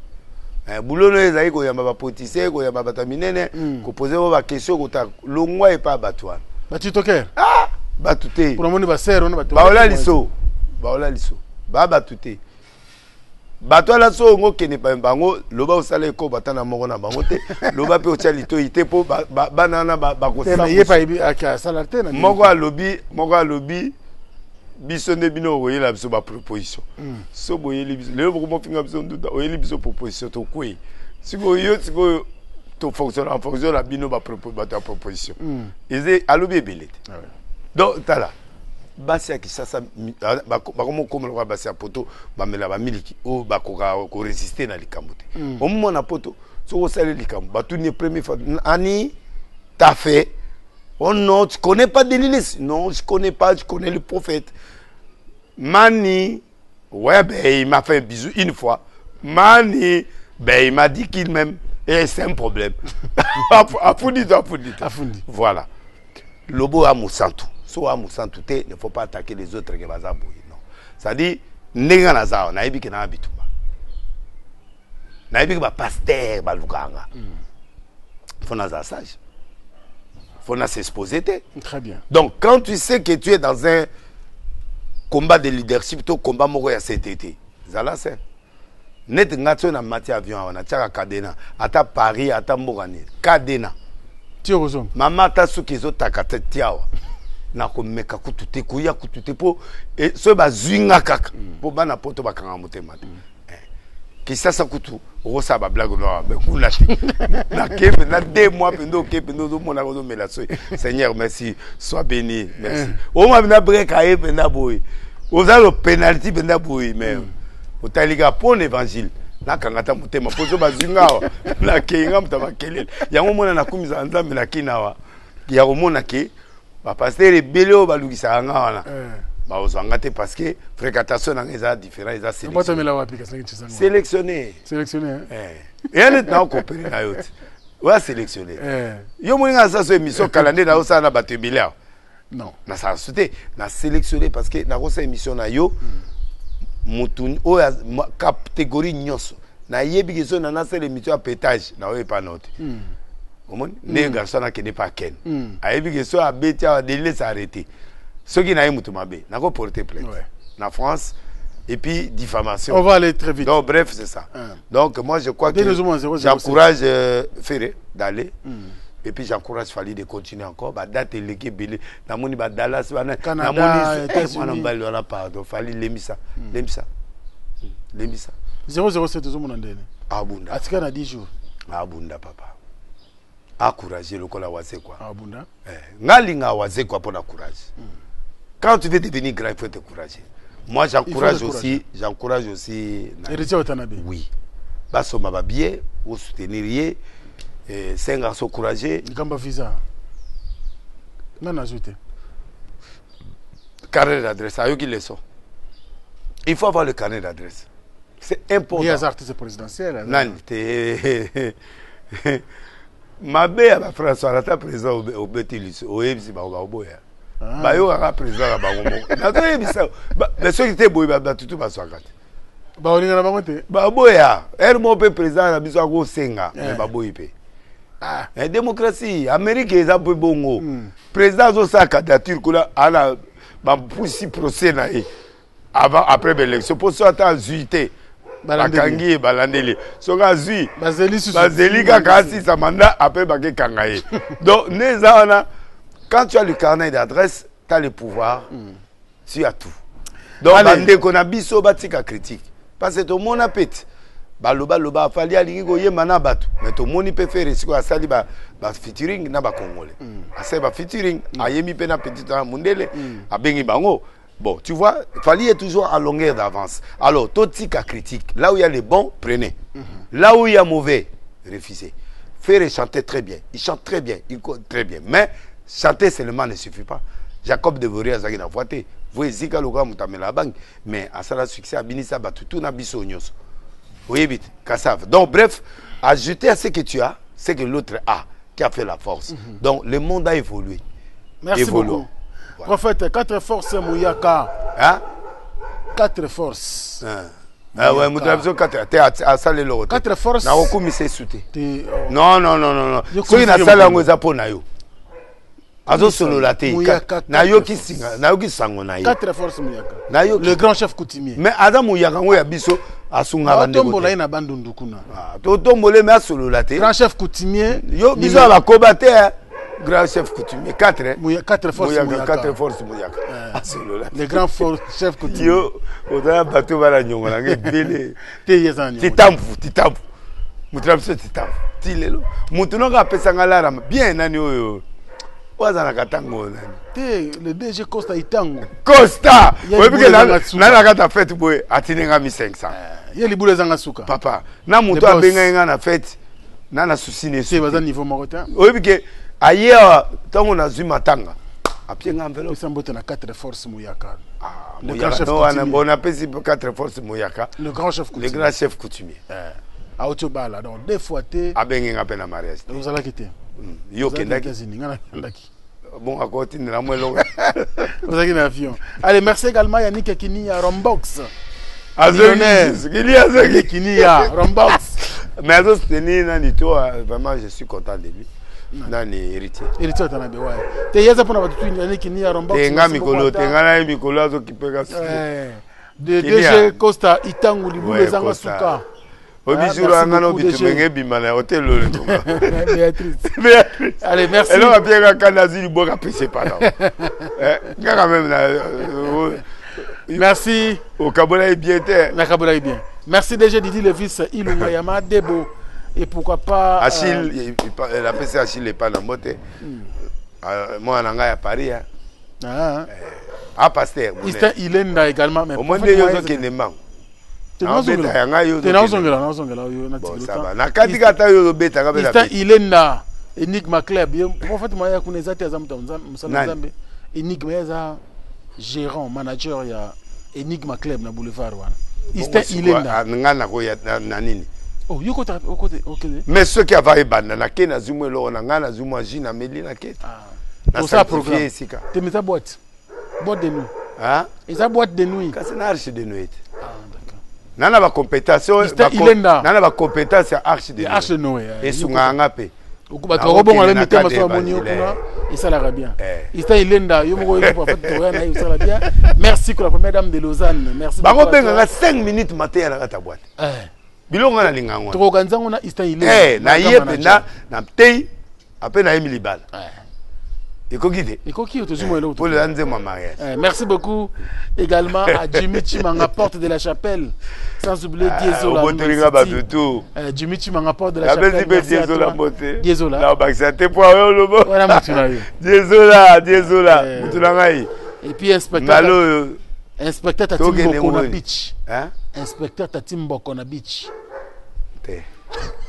Eh, bulo no ezali koyamba bapolitisien koyamba bato ya minene kopose bo bakestion kota longwa epa ya bato wana. Batitokere Ah, bato te. Bato baola liso. Baola liso. Baa bato te bato wana so ongo okende pa bango loba osala ekoba ata na moko na bango te. Loba mpe otya litoi te mpo ba- ba- bana wana ba- bakosala ye pa yebi ake asala te na moko alobi moko alobi biso nde bino okoyela biso baproposition so boyeli biso lelo bokomofinga biso nduta oyeli biso proposition tokwei sikoyo yo sikoyo tofonctionne en fonction na bino bato ya proposition. Eze alobi ebele te. Ah donc tala basi ya kisasa mi- ah, bako- bakomokomela kwa basi ya poto bamela bamiliki oyo bakoka koresiste na likambo te. Omona poto soki osali likambo batuni ye première fois ani ta fait oh non tu connais pas Delilis? Non je connais pas je connais le prophète. Mani ouais ben il m'a fait un bisou une fois. Mani ben il m'a dit qu'il m'aime. Et c'est un problème. Afundi afundi. Afundi. voilà. Lobo amusantu so amusantu te ne faut pas attaquer les autres ke baza boye non. C'est-à-dire ndenge nga naza awa nayebi ke naa bitumba nayebi ke bapaster balukanga fo naza sage. Na s'exposer te. Très bien. Donc quand tu sais que tu es dans un combat de leadership to combat moko ya ctt zala se. Neti nga ti oyo na mati avion awa natiaka kadena ata paris ata mboka nini kadena mama ata soki ezotaka te ti awa nakomeka kutu te koya kutu te mpo e, soki bazwi nga kaka mpo bana poto bakanga motema te. Eh, kisasa kutu okosala bablage no awa me kuna te. Nake mpenza de mois mpenza oke mpenza ozomona ozomela soki seigneur merci. Sois béni merci. Oma mpenza breka ye mpenza boye. Oza lo penalty mpenza boye me otali kaka mpo na évangile. Nakanga ta motema mpo so bazwi nga awa. Nakei nga moto bakelele yango mona nakumisaka nzambe nakei awa. Ya komona ke bapaster ebele oyo balukisaka nga wana. Bazwanga te parce que fréquentation nanga eza différent eza sélectionné. Eh? eya neti na okopere na yo te. Oya sélectionné. Eh, yo moninga nasala so émission kala nde naosala na bato ebele awa. Non. Nasala so te na sélectionné parce que nakosala émission na yo motu oyo catégorie nyonso nayebi ke so na nasala émission ya pétage na oyo epa no te omoni? Ndenge garçon nakende pa ken. Ayebi ke so abeti awa delilese arrêté. Soki naye motu mabe nakoporte plainte. Ouais. na france et puis diffamation. On va aller très vite. Donc bref c'est ça. Hein. donc moi je crois Dès que le moment 007. j'encourage euh, Ferré d'aller. Et puis j'encourage Fali de continuer encore. Badate eleki ebele namoni badalas bana Canada, namoni États-Unis. mwana mobali wana pardon. Fali lemisa lemisa lemisa 007 ozomona ndene abunda atika na 10 jours. Abunda papa akourage lokola wazekwa abunda Eh, nga linga wazekwa mpona courage. Quand tu veux devenir grand il faut te courager. Moi j'encourage aussi j'encourage aussi héritier watanabe. Oui. Basomba babie osoutenir ye. Eh, c'est un garçon courageux. Ya visa. Nazwi te carnet d'adresse ayoki leçon il faut avoir le carnet d'adresse. C'est important. Aza artiste présidentiel aza- nani mabe ya bafrançois ata président obe- obeti liso oyebisi bango bakoboya Ah. bayokaka président na bango moko. Nazoyebisa me soki te boye ba- batutu bazwaka te. Baolinga na bango te? Baboya ere moko mpe président na biso akosenga me Eh. baboyi mpe. Ah. Eh, démocratie amérique eza mpe bongo. Président azosala candidature kuna ana bapusi procès na ye. Avant après baélection mpo so ata azwi te. Bakangi ye balandeli. Soki azwi bazeli kaka asisa manda apres bakekanga ye. Donc nde eza wana quand tu as le carnet d'adresse tu as le pouvoir tu as tout. Donc bandeko na biso batika critique. Parce que tomona pete balobaloba afali alingi koyemba na bato. Mais tomoni mpe fere sikoyo asali ba- bafeaturing na bacongolais asali bafeaturing ayembi mpe na petit na mundele abengi bango bon tu vois fali est toujours à longueur d'avance alors totika critique là où il y a les bons prenez là où il y a mauvais refusez Ferré chantait très bien. Il chante très bien. Il co- très bien. Mais chanter seulement ne suffit pas. Jacob Devory azalaki na voix te. Voye zika moto amela bangi. Mais asala succès abinisa bato tout na biso nyonso. oyebi te kasava donc bref ajouter à ce que tu as ce que l'autre a qui a fait la force donc le monde a évolué Merci beaucoup. Prophète, quatre forces Mouyaka. Hein? Quatre forces. Ah ouais, moto na biso quatre te asala eloko te Quatre forces. nakokumisa esu te Te- non non non non non Yo komisaki nasala yango mokongo. eza mpo na yo azosolola te Mouyaka, nayoki quatre singa nayoki sango na ye Quatre forces Mouyaka. nayoki Le grand chef coutumier. mais aza moyaka yango ya biso asungaka atombola ye ndeko na bandundu kuna te totombole me asolola te grand chef coutumier yo biso ya bakoba te hein. Grand chef coutumier 4 Mouya- quatre forces Mouyaka. 4 force moyaka asolola le grand for- chef coutumier yo ozala bato bana nyongo nange ebele te ye eza na nyongo. titamvu titamvu moto na biso titamvu ti lelo motu noko apesanga lara bien nani oyo? Oyo azalaka ntango nani? Te le dg costa itango costa! Ye oyebike nani akata fete boye? Atinenga mi 500 ye libula ezanga suka. Papa na moto abengai nga na fete na na susi nesu baza niveau moko te oyebi ke aye awa ntango nazwi matanga. Apie nga enveloppe pesa mbote na quatre forces moyaka le bon apesi quatre force moyaka le grand chef le coutumier. grand chef coutumier. Auti obala donc deux fois te abenge nga mpe na mariage te ozalaki te yo okendaki nakendaki bon akotindela mo eloko ozalaki na avion. Allez merci également yannick kinia rombox. Azongi kili azongi. Kinia rombox. Mais azosoutenir nani to vraiment je suis content de lui nani héritier héritier otana be waye te ye mpona bato tu yannick kinia rombox tenga merci mikolo ata. tenga na ye mikolo azokipeka Eh, de dg costa itangu libulu ezanga suka. Oyebi Ah, anga ebima na merci. pana kaka meme na bien te. Nakabola ye bien merci dg didi levis ilunga yama debo et pourquoi pas euh, achille achille na mbote mwana na ngai ya paris hein. ah, a également mais nazongela. ya ngai yo Te nazongela nazongela oyo na Bon, tikilo ça temps. va. na kati kata oyo ozobetaka mpe na Eastern beti. ilenda enigma club ye prophète moya kuna eza te aza moto ya Nzambe- mosala Nani? nzambe enigma ye aza gérant manager ya enigma club na boulevard wana Eastern Bongo ilenda sikoyo, ah, ngai nakoya na- na nini? Oh yo kota okote okende mais soki ava ebanda nake nazwi mwa eloko na ngai nazwi mwa ji nameli nakete tosala programme. Esika te eza boîte. Boîte de nuit. Ah? eza boîte de nuit. Kasi na arche de nuit. Te na na bacompétence oyo- Eastern bako- Ilenda. na na bacompétence ya arche de Ya Arche de Noé, eh, esungaka nga mpe bato bakobonga Nakokende na mitema na so bamoni yo kuna esalaka bien. Eh. ista ilenda yo moko na ye osala bien. Merci pour la première dame de lausanne. Merci bakobenganga toi. 5 minutes mateya na kati ya bwate Eh. biloko nga nalinga ngo tokoka nzango na ista Eh, ilenda na ye mpenza na tei ape nayemi libala ekoki te ekoki tozwi moelo mpo lela nzembo ya mariage. Eh, merci beaucoup. Également à Jimmy Chimanga porte de la chapelle. Sans oublier Diezola obotolinga bato tu Eh, Jimmy Chimanga porte de la chapelle. Mpe diezola mbote Diezola naobakisa te po ayo olobo wana motu na yo diezola diezola motu na ngai et puis inspecteur ngalo oyo inspecteur Tati Tokende Mboko na beach Hein? inspecteur Tati Mboko na beach te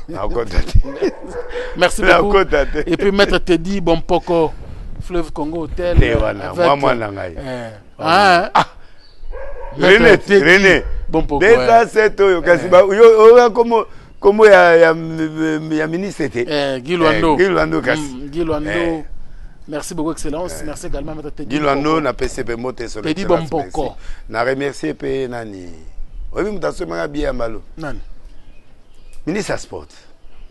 Merci beaucoup. Et puis Maître Teddy Bompoko, Fleuve Congo Hotel. Te euh, wana, mwa mwana ngai. euh, Bompoko. deza ouais. set oyo kasi yo- oyo komo komo ya ya ministre te Eh, Guy Luando. Eh, Guy Luando kasi Mm, Guy Luando. Eh. Merci beaucoup, Excellence. Merci également, Maître Teddy. Guy Luando Bompoko. napesi mpe moto son Teddy na remercie mpe nani? Oyebi moto asomaka bie ya mbalo Nani? ministre sport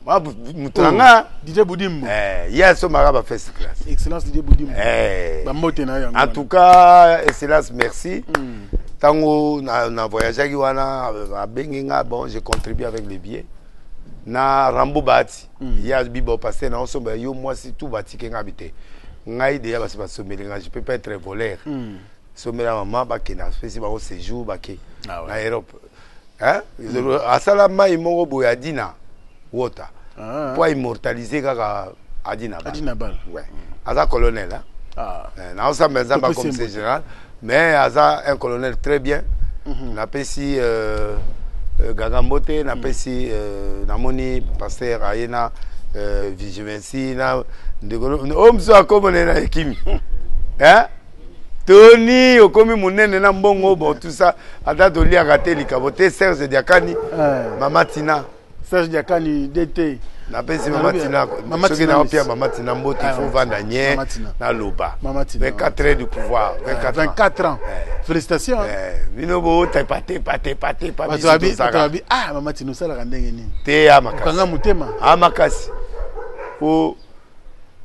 Mwa bu- moto na nga Didier Boudimbo. ye asomaka ba first class Excellence Didier Boudimbo. Eh. Bamote na yango. en tout cas excellence merci ntango na, na voyageaki wana abengi nga bon j'ai contribué avec les billets na rambo bati ye abibo paster na osomba yo mwasi tu batike nga bi te ngai deya basi basomeli nga je peux pas être voleur somela mama bakende apesi bango séjour bake Ah ouais. na europe Hein? asala mai moko boye adina wota Ah. po aimmortalize kaka adina Ba. Adina Bal. ouais. aza colonel hein? Ah. Eh, Topesi bacommissaire mbote. général mais aza un colonel très bien napesi euh, euh, gaga mbote napesi euh, namoni paster aye na euh, na oyo mosusu akomone na ekimi Eh? toni okomi monene na mbongo bo tout ça. Ata toliaka te likabo te serge diakani mama tina. Serge diakani dt napesi mama tina. Soki Tina naopia mama tina mbote Mama vanda Tina. nye Tina. naloba Mama Tina, 24 heures du pouvoir 24 ans. 24 ans. Félicitations. Eh, bino bato babi ah mama tino osalaka ndenge nini te ya makasi okanga motema a makasi po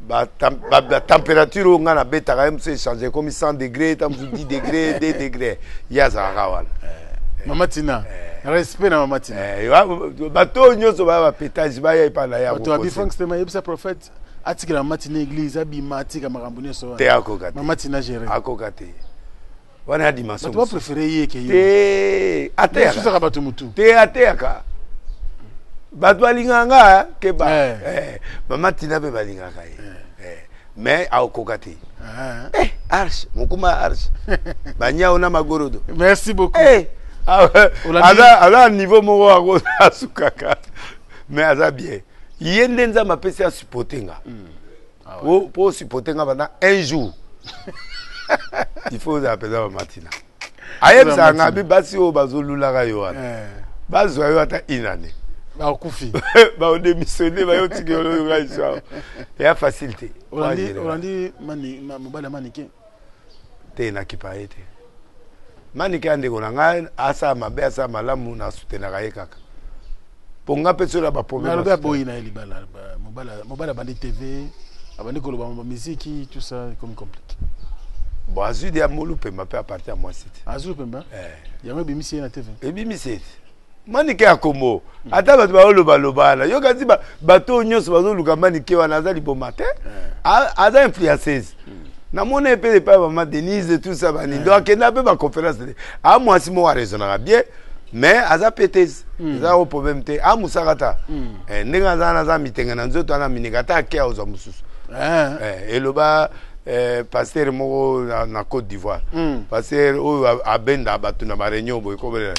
batempérature oyo ngai nabetaka ye mosu échange ekomi 100 degré ta mosu 10 degré 2 degré ye azalaka wana. Mama tina respect na mama tina. Eh, bato oyo nyonso baya bapétage baya epa na ye bato babi akokose. frank stema yebisa prophète atikela mama tina église abima atika makambo nyonso te akoka te. Mama tina géré. Akoka te. Wana ya dimension bato bapréféré ye ke yo te ateyaka. Te ateyaka bato balingaka nga ke ba Eh. Eh, mama tina mpe balingaka ye. Eh, mais akoka te. Ah. Eh, arche mokuma ya arche banyao na magorodo. Merci beaucoup. Eh, ah, aza niveau moko asukaka. Mais aza bien. Ye nde nzambe apesi asupote nga po po osupote nga banda un jour. Il faut ozala mpenza bamatina ayebisaka nga bi basi oyo bazolulaka yo wana. Eh, bazwa yo ata inane bakufi. Baodémissionne bayotiki oloyoka isao eya facile te olandi olandi mobali ya manike te nakipa ye te manike ya ndeko na ngai asala mabe asala malamu nasutenaka ye kaka mpo nga mpe mais baproblème alobi aboyi na ye libala ba- mobali- abandi tv abandi koloba bamiziki tout ça ekomi compliqué. Bon azwi de ya molu pemba mpe aparti ya mwasi te azwi pemba? Yango ebimisi ye na tv ebimisi ete manike ya kombo ata bato baolobaloba wana yokanzi ba- bato oyo nyonso bazoluka manike wana aza liboma te. Aza influenceuse. Namona ye mpe epai mama denise tout ça banindo akenda mpe baconférence te a mwasi moko araisonnaka bien mais aza petese eza o problème te. Amusaka ta. Eh, ndenge aza wana aza mitenge na nzoto wana mininga ata ake ozwa mosusu. Eh, eloba eh, paster moko na, côte d'ivoire. Paster oyo abenda bato na bareunion boye kobelela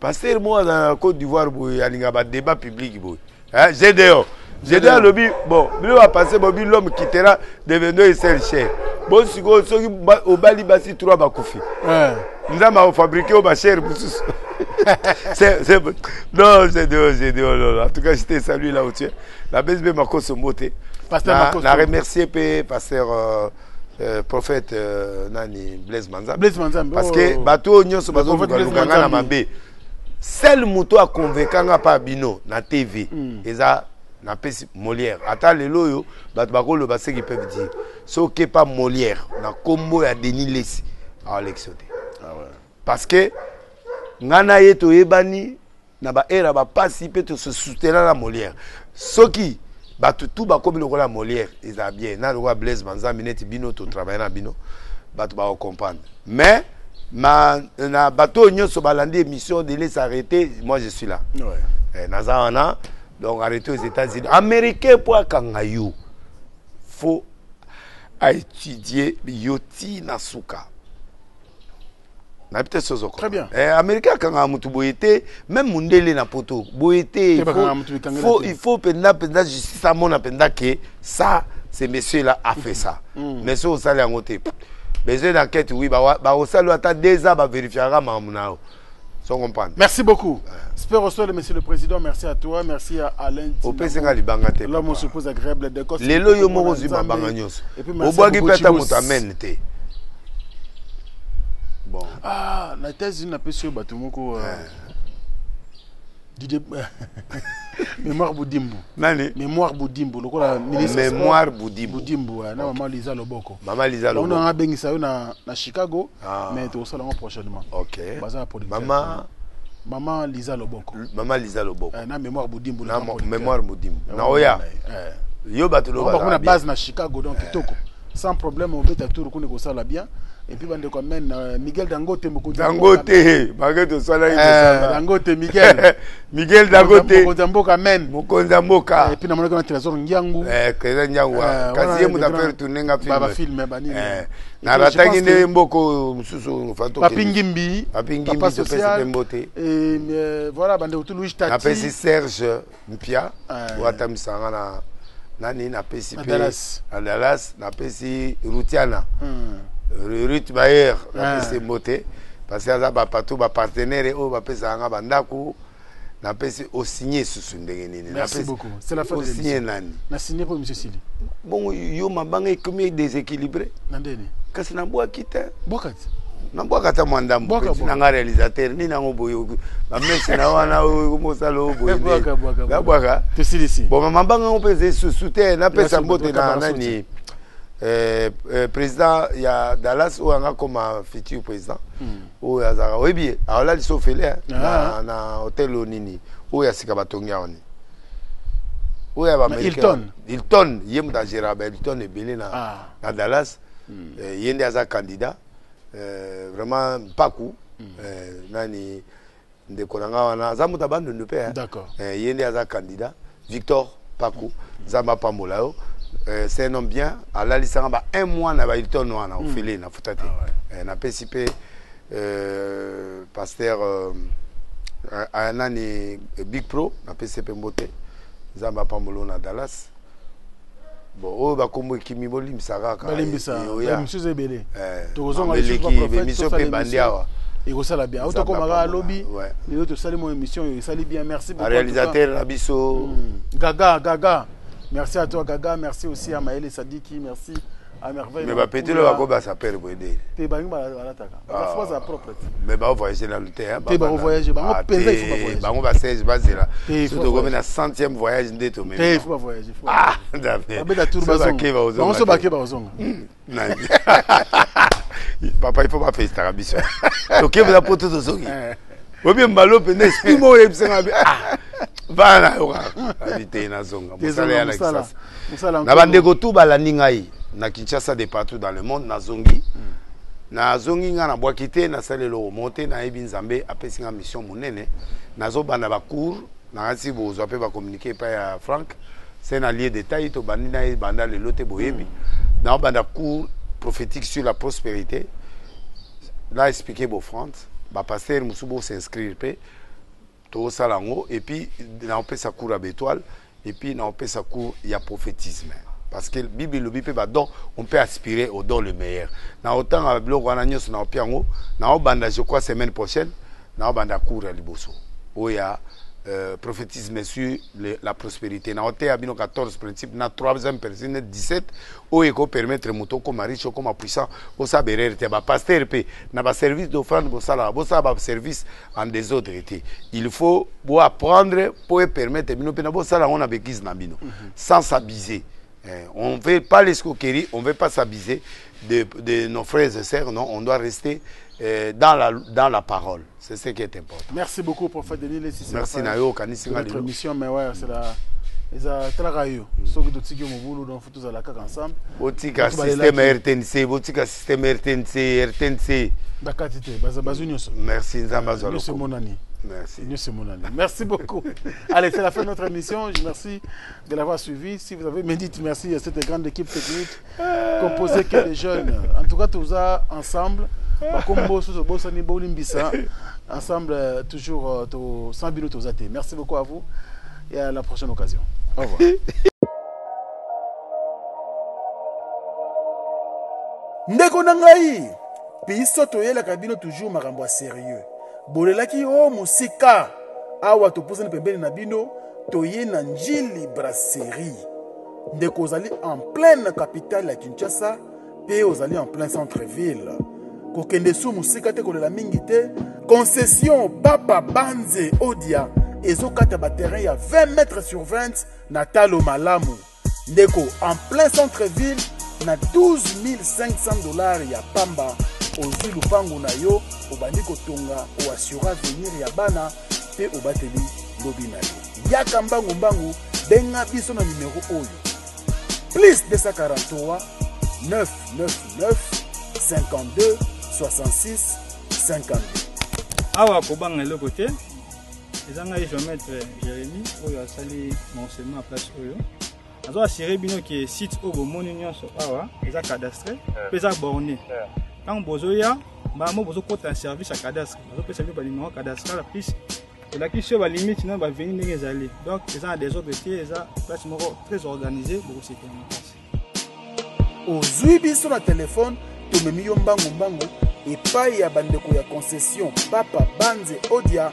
Paster moko aza na côte d'ivoire boye alingaka badébat public boye Eh, gdo gdo alobi bon bino bapasse bobi l'homme quittera devenu esel cher bo sikoyo soki ba- obali basi trois bakufi Eh, nzambe akofabrike oyo bachere mosusu C'est- c'est- non gdo gdo non, en tout cas je te salue là où tu es. Napesi mpe makoso mbote Pasteur remercier mpe pasteur euh, prophète euh, nani? Blaise manzambe. Blaise Manzambe, parce oh. que bato nyonso Le prophète Blaise bazoluka nga na mabe. Sel moto akonvekanga mpa bino na tv eza napesi molière. Ata lelo oyo bato bakoloba seki peuvent dire. Soki epa molière na nkombo ya denis lesi aolekisio te. Parce que ngai na ye toyebani na baere ya bapasi mpe tosoutenana na molière. Soki bato tu bakomi lokola molière eza bien. Na lokola blaise banzambi neti bino totravaille na bino bato bakokomprendre mais ma, na bato oyo nyonso balandi émission de les arrêter moi je suis là. Ouais. eh, naza wana donc arrêté aux états-unis. Américain mpo akanga yo faut aétudier yo ti na suka nayebi te sozo Très bien. eh, américain akangaka motu boye te même mondele na poto il faut- faut- il faut justice amona ke ça ce monsieur là a fait ça mais so osali yango te besoin d'enquête oui ata deux ans na comprendre Merci beaucoup. Super reçoit le monsieur le président. Merci à toi. Merci à Alain. opesi nga libanga te L'homme se pose agréable de cause. lelo yo moko ozwi mabanga nyonso obwaki mpe ata moto amene te bon Ah, na États-Unis, na pesi oyo bato moko. Mémoire Boudimbo. nani? Mémoire Boudimbo. Lokola mémoire Boudimbo. ouais, Na maman Lisa Loboko. mama liza On lobo a bengisa yo na na Chicago. Ah. Mais reçois yango prochainement. ok Baza producteur. mama Maman Lisa Loboko. mama liza loboko Eh, Na mémoire Boudimbo. na mémoire budimu Eh, na oya? eh. yo bato va na base na Chicago donc kitoko. Sans problème peut tour kuna kosala bien. epuis bandeko amen na euh, miguel dangote mokonzidangote bake eh, tosalaidangote euh, miguel. Miguel dangote. Mokonzi ya mboka amen mokonzi ya mboka. Epuis namonaki na trésor ngiangu. Eh, trésor ngiangu ah. euh, kasi ye moto afe retournenga bafilme eh, banini. Narataki nde mboka oyo mosusu papi ngimbi papi ngimbi topesi mpe mbote voilà bandeko tu louis tati. Napesi serge mpia. Oyo atambisanga na nani napesi mpe na dallas napesi rutiana. Hmm. Hmm. rut bayer napesi mbote. Parce que aza bapato bapartenaire oyo bapesaka nga bandako napesi ndenge nani. Bongo yo mabanga ekomi déséquilibré. Kasi nabwaki te nabwaka mwa ndambo nanga réalisateur nini yango boye bamesi na wana mosala oyo yango esusu te napesa mbote na nani eh, eh, président ya dallas oyo anga koma futur président oyo azalaka oyebi ye aolalisa ofele na, Ah. na hotel oyo nini oyo ya sika batongi awa ni oyo ya baaméricain Hilton. ye moto agéraka bahilton ebele na, Ah. na dallas. Eh, ye nde aza candidat. Eh, vraiment mpaku eh, nani ndeko na nga wana aza moto abandondo mpe eh. Ye nde aza candidat. Victor paku nzambe apambola yo eh, c'est un homme bien. Alalisanga ba un mois na bahilton wana ofele nafuta te eh, napesi mpe euh, paster euh, nani big pro napesi mpe mbote nzambe apambola yo na dallas. Bon oyo bakombo ekimi bolimbisa kaka balimbisa oya. bamisusu eza ebele. Eh, tokozonga mameleki, lisusu ba prophète, bemission tosala mpe bandi émission. awa ekosala bien apambola, alobi lelo tosali mo émission oyo esali bien. Merci baréalisateur na biso cas. Mm. gaga gaga merci à toi gaga. Merci aussi à maël sadiki. Merci à merveille. Me bapetelo bakobasa pere boyede te balingi balataka bafuwa za propre te me baovoyage nanu te hein, Te babanda. baovoyage, bango Ah, mpenza te, il faut bavoyage. bango basege bazela Te, il faut so tokomi bavoyage. na centième voyage il faut il faut Ah, bavoyage. dabe. babeta tour bake bazonga Nani? papa il faut po to tozongi oyebi mbala openda esprit mo oyebisanga bi ah, na yo kaka abi te nazonga mosala ya na bandeko tu balandi ngai na kinshasa de partout dans le monde nazongi nazongi ngai nabwaki te nasali eloko mo te nayebi nzambe apesi nga mission monene. Nazobanda bacour nakasi bozwa mpe bacommunike epai ya frank se na lie détail tobandi na ye banda lelo te boyebi. Naobanda cour prophétique sur la prospérité. Na explike bofrante bapaster mosusu bosinscrire mpe tokosala yango epuis naopesa cour ya bétoile epuis naopesa cour ya prophétisme. Parce que bible elobi mpe badon on peut aspirer au don le meilleur. Na otanga biloko wana nyonso naopi yango naobanda je crois semaine prochaine naobanda cour ya liboso. Oyo ya euh, prophétisme sur le, la prospérité. Naoteya bino 14 principe na 3e principe na 17 oyo ekopermettre moto okoma riche okoma puissant osala berere te bapaster mpe na baservice d'offrande bosalaka bosala baservice en désordre te il faut boapprendre mpo epermettre bino mpe na bosala yango na béglise na bino sans s'abuser. Eh, on ne veut pas l'escroquerie, on ne veut pas s'abuser de, de nos frères et sœurs, non, on doit rester euh, dans, la, dans la parole. C'est ce qui est important. merci beaucoup prophète denis Merci Nayo, Kanisi notre émission mais ouais c'est la eza talaka yo soki totiki yo mobulu donc faut tozala kaka ensemble. Botika système rtnc botika système rtnc rtnc bakati te bazwi nyonso merci nzambe azwa nyonso lokobo. emonani merci. Merci beaucoup. Allez c'est la fin de notre émission. Je merci de l'avoir suivi. Si vous avez médite merci à cette grande équipe technique composée que des jeunes. En tout cas toza ensemble bakombo so tobosani bolimbisa ensemble euh, toujours to sans bino toza te merci beaucoup à vous et à la prochaine occasion. Au revoir. Ndeko na ngai biso toyelaka bino toujours makambo ya sérieux. Bolelaki o mosika. Awa topusani pembeni na bino toye na njili brasserie. Ozali en pleine capitale ya kinshasa mpe ozali en plein centre ville kokende su mosika te kolela mingi te. Concession papa banze odia ezokata baterrain ya 20 mètres sur 20 na talo malamu. Ndeko en plein centre ville na 12 500 dollars ya pamba. Ozwi lupango na yo obandi kotonga oassura avenir ya bana mpe obateli lobi na yo. Yaka mbangu-mbangu benga biso na nimero oyo. Plus 243 999 52 66 52 awa kobanga eloko te. Eza ngai géometre jérémi oyo asali menselement place oyo. Nazo assire bino ke site oyo bomoni nyonso awa eza cadastre mpe eza borne ntango bozoya mbamo bozokota na service ya cadastre. Bazopesa bino banimero cadastral plus elakisi oyo balimite na baveni ndenge ezali. Donc eza na desordre te eza place moko très organisé bokosepela makasi. Ozwi biso na telefone tomemi yo mbangu-mbangu epai ya bandeko ya concession papa banze odia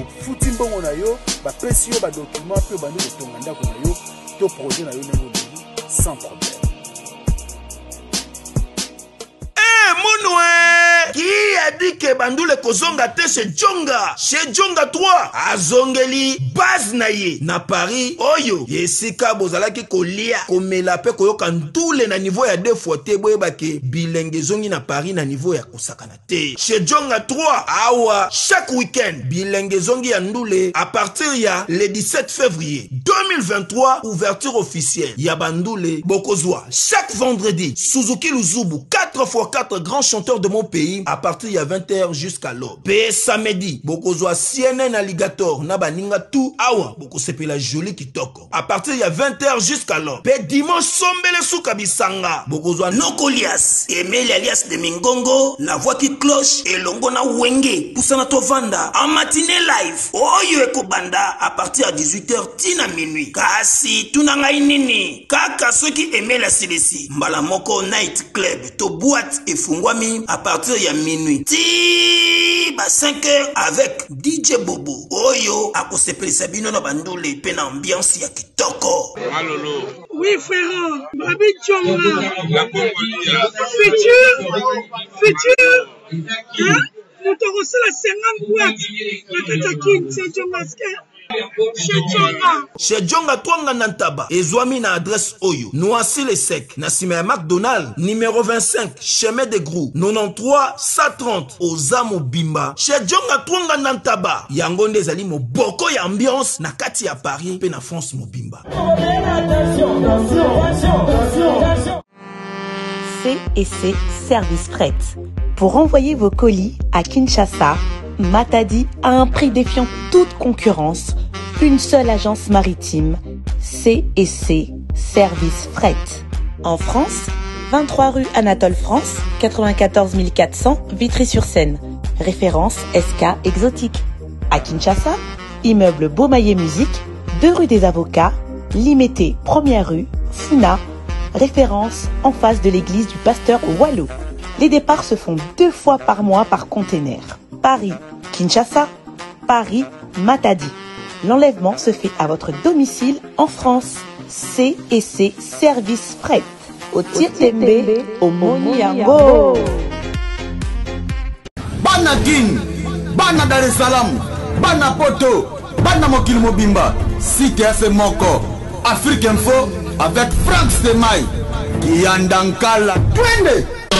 ofuti mbongo na yo bapesi yo badokima mpe obandi kotonga ndako na yo to projet na yo ndenge olingi sans problème munwe ki adi ke bandule kozonga te chez jonga chez jonga 3 azongeli base na ye. Na paris oyo esika bozalaki kolia komela mpe koyoka ntule na nivo ya deux fois te boyebake bilenge ezongi na paris na nivo ya kosakana te. Chez jonga 3 awa chaque week-end bilenge ezongi ya ndule à partir ya le 17 février 2023 ouverture officielle. Ya bandule bokozwa chaque vendredi suzuki luzubu 4 x 4 grands chanteurs de mon pays à partir ya 20h jusqu'à l'aube. Mpe samedi. Bokozwa cnn alligator na baninga tu awa. Bokosepela joli kitoko à partir ya 20h jusqu'à l'aube. Mpe dimanche sombele suka bisanga bokozwa nokolias emeli alias de mingongo qui cloche elongo na wenge. Pusana tovanda. En matinée live. Oyo ekobanda à partir ya 18h tina minuit. Kasi tuna ngai nini? Kaka soki emeli asilisi mbala moko night club. To boîte efungwami. À partir ya minuit ti ba 5 heures avec dj bobo oyo akosepelisa bino na bandule mpe na ambiance ya kitoko Malolo. Oui, frère. Babi Tchonga. Futur. Futur. Hein? moto akosala 50 boîte na kati ya kini se jongaske chez jonga twanga na ntaba ezwami na adrese oyo. Noisi le sec na nsima ya macdonald numero 25 chemin de grou 93 130 oza mobimba chez jonga twanga na ntaba yango nde ezali moboko ya ambiance na kati ya paris mpe na france mobimba. C&C Service Fret. Pour envoyer vos colis à Kinshasa, Matadi a un prix défiant toute concurrence. Une seule agence maritime, C&C Service Fret. En France, 23 rue Anatole France, 94 400 Vitry-sur-Seine. Référence SK Exotique. À Kinshasa, immeuble Beaumaillé Musique, 2 rue des Avocats, Limité, première rue, Funa, référence en face de l'église du pasteur Wallo. Les départs se font deux fois par mois par container. Paris, Kinshasa, Paris, Matadi. L'enlèvement se fait à votre domicile en France. C et C Service Fret. Au Tietembe, au Moniango. bana kin bana dar es salaam bana poto bana mokili mobimba ese moko afrique info avec frank stemai kiyandankala twende